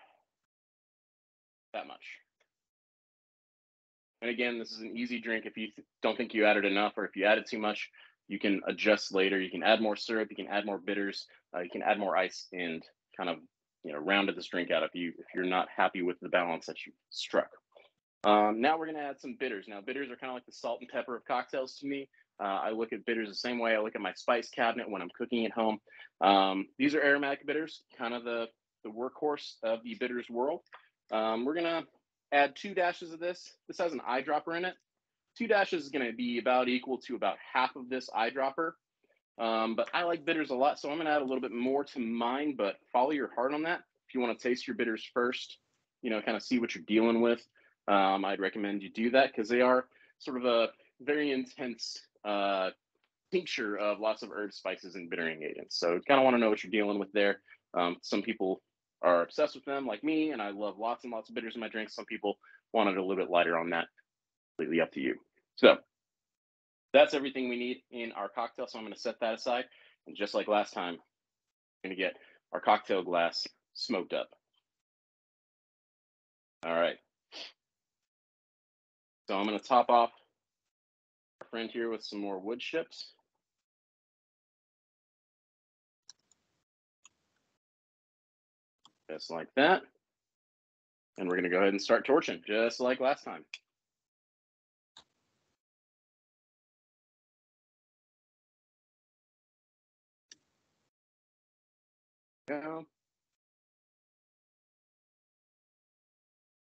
that much. And again, this is an easy drink. If you don't think you added enough, or if you added too much, you can adjust later. You can add more syrup. You can add more bitters. Uh, you can add more ice and kind of you know rounded this drink out if you if you're not happy with the balance that you struck. Um, now we're gonna add some bitters. Now bitters are kind of like the salt and pepper of cocktails to me. Uh, I look at bitters the same way I look at my spice cabinet when I'm cooking at home. Um, these are aromatic bitters, kind of the, the workhorse of the bitters world. Um, we're gonna add two dashes of this. This has an eyedropper in it. Two dashes is gonna be about equal to about half of this eyedropper. Um, but I like bitters a lot, so I'm gonna add a little bit more to mine, but follow your heart on that. If you wanna taste your bitters first, you know, kind of see what you're dealing with, um, I'd recommend you do that because they are sort of a very intense uh, tincture of lots of herbs, spices, and bittering agents. So kind of want to know what you're dealing with there. Um, some people are obsessed with them, like me, and I love lots and lots of bitters in my drinks. Some people want it a little bit lighter on that. Completely up to you. So that's everything we need in our cocktail. So I'm going to set that aside, and just like last time, I'm going to get our cocktail glass smoked up. All right. So I'm going to top off our friend here with some more wood chips. Just like that. And we're going to go ahead and start torching, just like last time.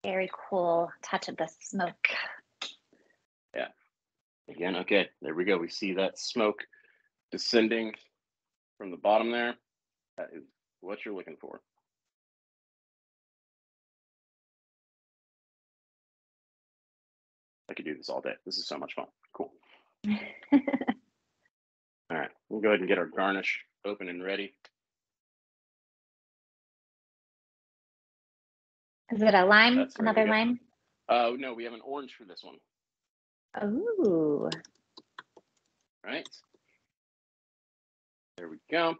Very cool touch of the smoke. Yeah. Again, okay, there we go. We see that smoke descending from the bottom there. That is what you're looking for. I could do this all day. This is so much fun. Cool. All right, we'll go ahead and get our garnish open and ready. Is it a lime? That's Another lime? Uh, no, we have an orange for this one. Ooh. right? There we go.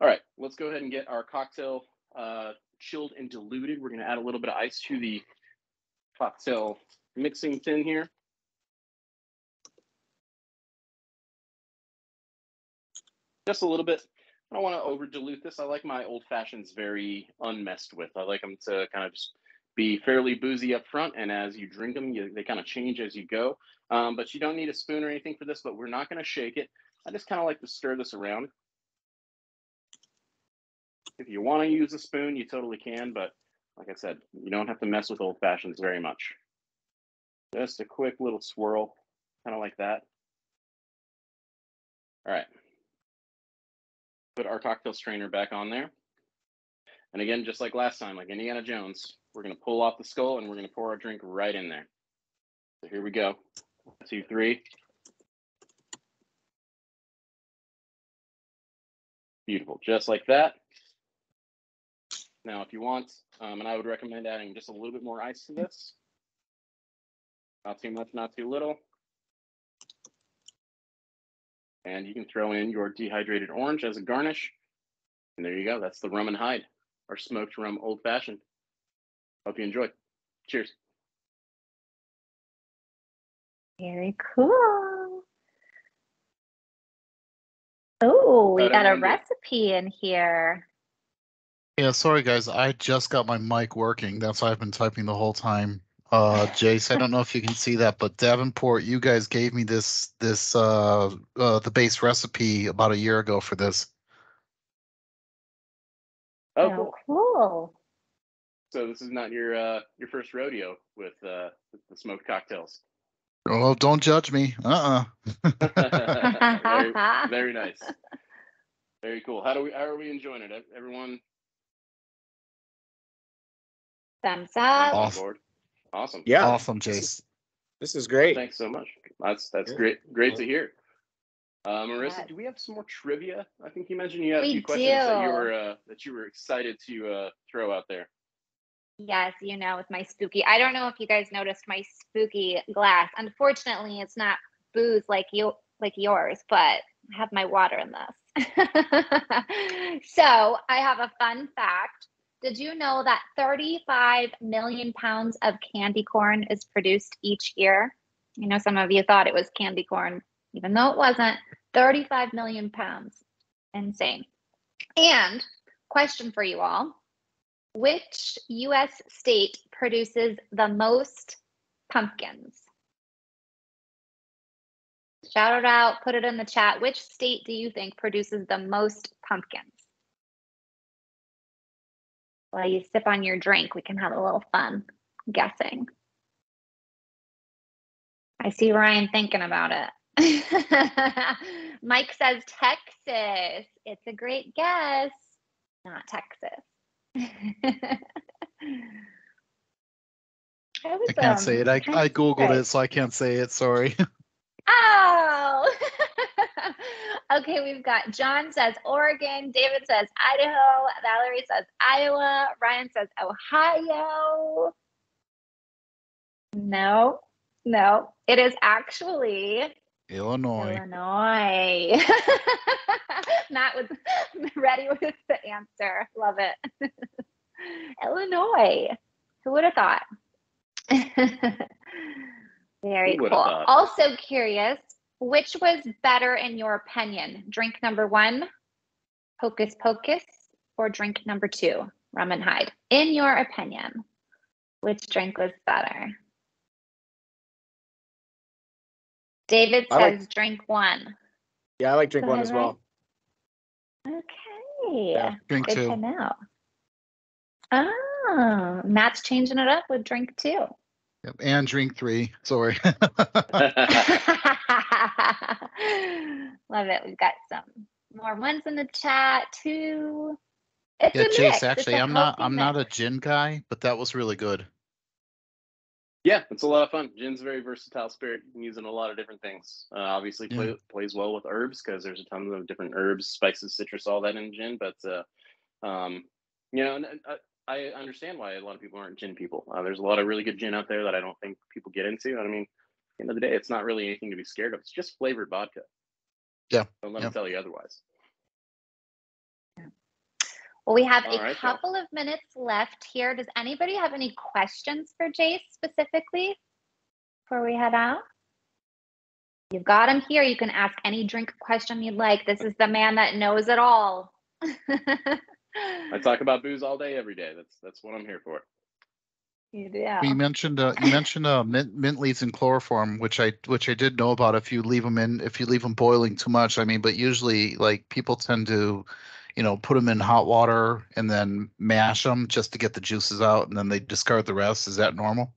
All right, let's go ahead and get our cocktail uh, chilled and diluted. We're gonna add a little bit of ice to the cocktail mixing tin here. Just a little bit. I don't want to over dilute this. I like my old fashions very unmessed with. I like them to kind of just be fairly boozy up front, and as you drink them, you, they kind of change as you go. Um, but you don't need a spoon or anything for this, but we're not going to shake it. I just kind of like to stir this around. If you want to use a spoon, you totally can, but like I said, you don't have to mess with old fashions very much. Just a quick little swirl, kind of like that. All right. Put our cocktail strainer back on there. And again, just like last time, like Indiana Jones, we're going to pull off the skull and we're going to pour our drink right in there. So here we go. One, two, three. Beautiful, just like that. Now, if you want, um, and I would recommend adding just a little bit more ice to this. Not too much, not too little. And you can throw in your dehydrated orange as a garnish. And there you go. That's the rum and hide, our smoked rum old fashioned. Hope you enjoy. Cheers. Very cool. Oh, we got a recipe in here. Yeah, sorry guys, I just got my mic working. That's why I've been typing the whole time. Uh, Jace, I don't know if you can see that, but Davenport, you guys gave me this this uh, uh the base recipe about a year ago for this. Oh, Oh, cool. Cool. So this is not your uh your first rodeo with uh with the smoked cocktails. Oh, don't judge me. Uh-uh. very, very nice. Very cool. How do we how are we enjoying it? Everyone Thumbs up. Awesome. board? Awesome. Yeah, Awesome, Jace. this is great. Thanks so much. That's that's Yeah. great. Great to hear. Uh, Marissa, Yeah. do we have some more trivia? I think you mentioned you had a We few questions that you were uh, that you were excited to uh, throw out there. Yes, you know, with my spooky. I don't know if you guys noticed my spooky glass. Unfortunately, it's not booze like you like yours, but I have my water in this. so I have a fun fact. Did you know that 35 million pounds of candy corn is produced each year? You know, some of you thought it was candy corn, even though it wasn't. 35 million pounds. Insane. And question for you all which US state produces the most pumpkins? Shout it out, put it in the chat. Which state do you think produces the most pumpkins? While you sip on your drink, we can have a little fun guessing. I see Ryan thinking about it. Mike says Texas. It's a great guess. Not Texas. I, was, I can't um, say it. I, I Googled it, so I can't say it. Sorry. Oh. okay, we've got John says Oregon, David says Idaho, Valerie says Iowa, Ryan says Ohio. No, no, it is actually Illinois. Illinois. Matt was ready with the answer. Love it. Illinois. Who would have thought? Very cool. thought? Also curious, which was better in your opinion? Drink number one, Hocus Pocus, or drink number two, Rum and Hide? In your opinion, which drink was better? David I like- says drink one. Yeah, I like drink Go one as well. Okay. Yeah, drink Good to two. know. Oh, Matt's changing it up with drink two. Yep, and drink three. Sorry. Love it. We've got some more ones in the chat too. It's yeah, a mix. Chase. It's Actually, a I'm not. I'm not a gin guy, but that was really good. Yeah, it's a lot of fun. Gin's a very versatile spirit. You can use it in a lot of different things. Uh, obviously, Yeah. play, plays well with herbs because there's a ton of different herbs, spices, citrus, all that in gin. But uh, um, you know, and, uh, I understand why a lot of people aren't gin people. Uh, there's a lot of really good gin out there that I don't think people get into. I mean, at the end of the day, it's not really anything to be scared of. It's just flavored vodka. Yeah, Don't let yeah. them tell you otherwise. Well, we have All a right, y'all. couple of minutes left here. Does anybody have any questions for Jace specifically before we head out? You've got him here. You can ask any drink question you'd like. This is the man that knows it all. I talk about booze all day, every day. That's that's what I'm here for. You do. You mentioned uh, you mentioned uh, mint, mint leaves and chloroform, which I which I did know about. If you leave them in, if you leave them boiling too much, I mean, but usually like people tend to, you know, put them in hot water and then mash them just to get the juices out, and then they discard the rest. Is that normal?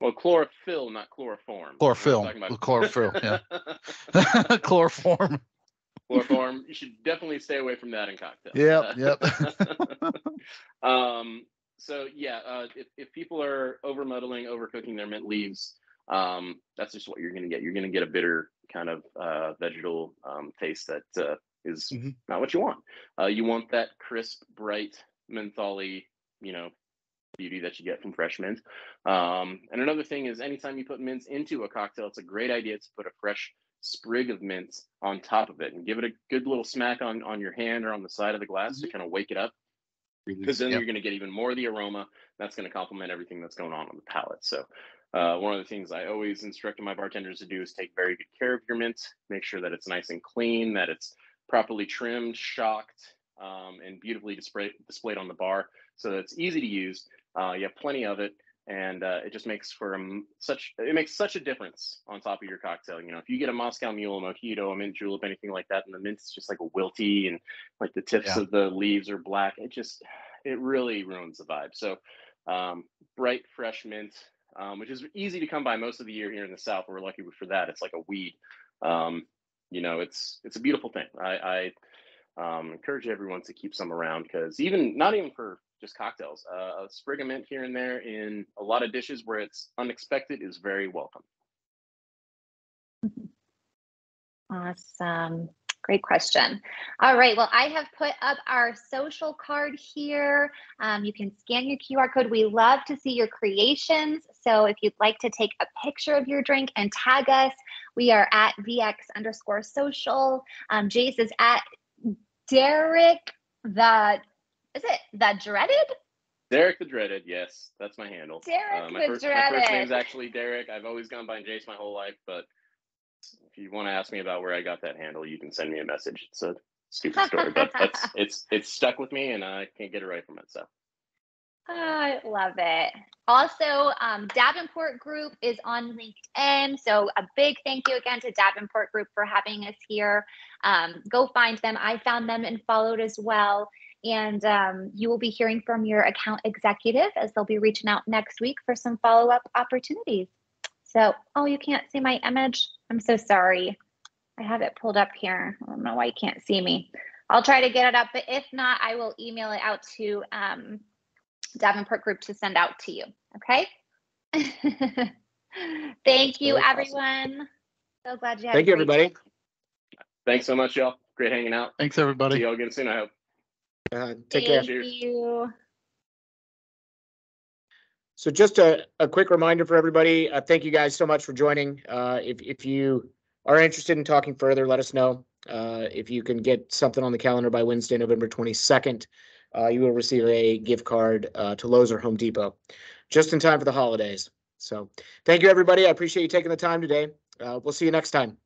Well, chlorophyll, not chloroform. Chlorophyll, about- chlorophyll, yeah. Chloroform. chloroform. You should definitely stay away from that in cocktails. Yep, yep. um, so yeah, uh, if, if people are over muddling, overcooking their mint leaves, um, that's just what you're going to get. You're going to get a bitter kind of uh, vegetal um, taste that uh, is Mhm. not what you want. Uh, you want that crisp, bright, mentholy, you know, beauty that you get from fresh mint. Um, and another thing is, anytime you put mints into a cocktail, it's a great idea to put a fresh sprig of mint on top of it and give it a good little smack on on your hand or on the side of the glass to kind of wake it up because then Yep. you're going to get even more of the aroma. That's going to complement everything that's going on on the palate. So, uh, one of the things I always instruct my bartenders to do is take very good care of your mint. Make sure that it's nice and clean, that it's properly trimmed, shocked, um, and beautifully displayed displayed on the bar, so it's easy to use. Uh, you have plenty of it, and uh, it just makes for a m- such it makes such a difference on top of your cocktail. You know, if you get a Moscow Mule, a mojito, a mint julep, anything like that, and the mint's just like a wilty and like the tips Yeah. of the leaves are black, it just it really ruins the vibe. So, um, bright, fresh mint, um, which is easy to come by most of the year here in the South. We're lucky for that. It's like a weed. Um, you know, it's it's a beautiful thing. I, I um, encourage everyone to keep some around because even not even for just cocktails, uh, a sprig of mint here and there in a lot of dishes where it's unexpected is very welcome. Awesome. Great question. All right. Well, I have put up our social card here. Um, you can scan your QR code. We love to see your creations. So if you'd like to take a picture of your drink and tag us, we are at VX underscore social. Um, Jace is at Derek the, is it the dreaded? Derek the Dreaded, yes, that's my handle. Derek uh, my the first, My first name's Dreaded. actually Derek. I've always gone by Jace my whole life, but if you want to ask me about where I got that handle, you can send me a message. It's a stupid story, but that's it's it's stuck with me, and I can't get it right from it. So I love it. Also, um, Davenport Group is on LinkedIn. So a big thank you again to Davenport Group for having us here. Um, go find them. I found them and followed as well. And um, you will be hearing from your account executive as they'll be reaching out next week for some follow up opportunities. So, oh, you can't see my image? I'm so sorry. I have it pulled up here. I don't know why you can't see me. I'll try to get it up, but if not, I will email it out to um, Davenport Group to send out to you. Okay. Thank you, Very awesome. everyone. So glad you had. a Thank you, everybody. time. Thanks so much, y'all. Great hanging out. Thanks, everybody. See y'all again soon, I hope. Uh, take care. Thank you. So just a, a quick reminder for everybody, uh, thank you guys so much for joining. Uh, if, if you are interested in talking further, let us know. Uh, if you can get something on the calendar by Wednesday, November twenty-second, uh, you will receive a gift card, uh, to Lowe's or Home Depot, just in time for the holidays. So, thank you, everybody. I appreciate you taking the time today. Uh, we'll see you next time.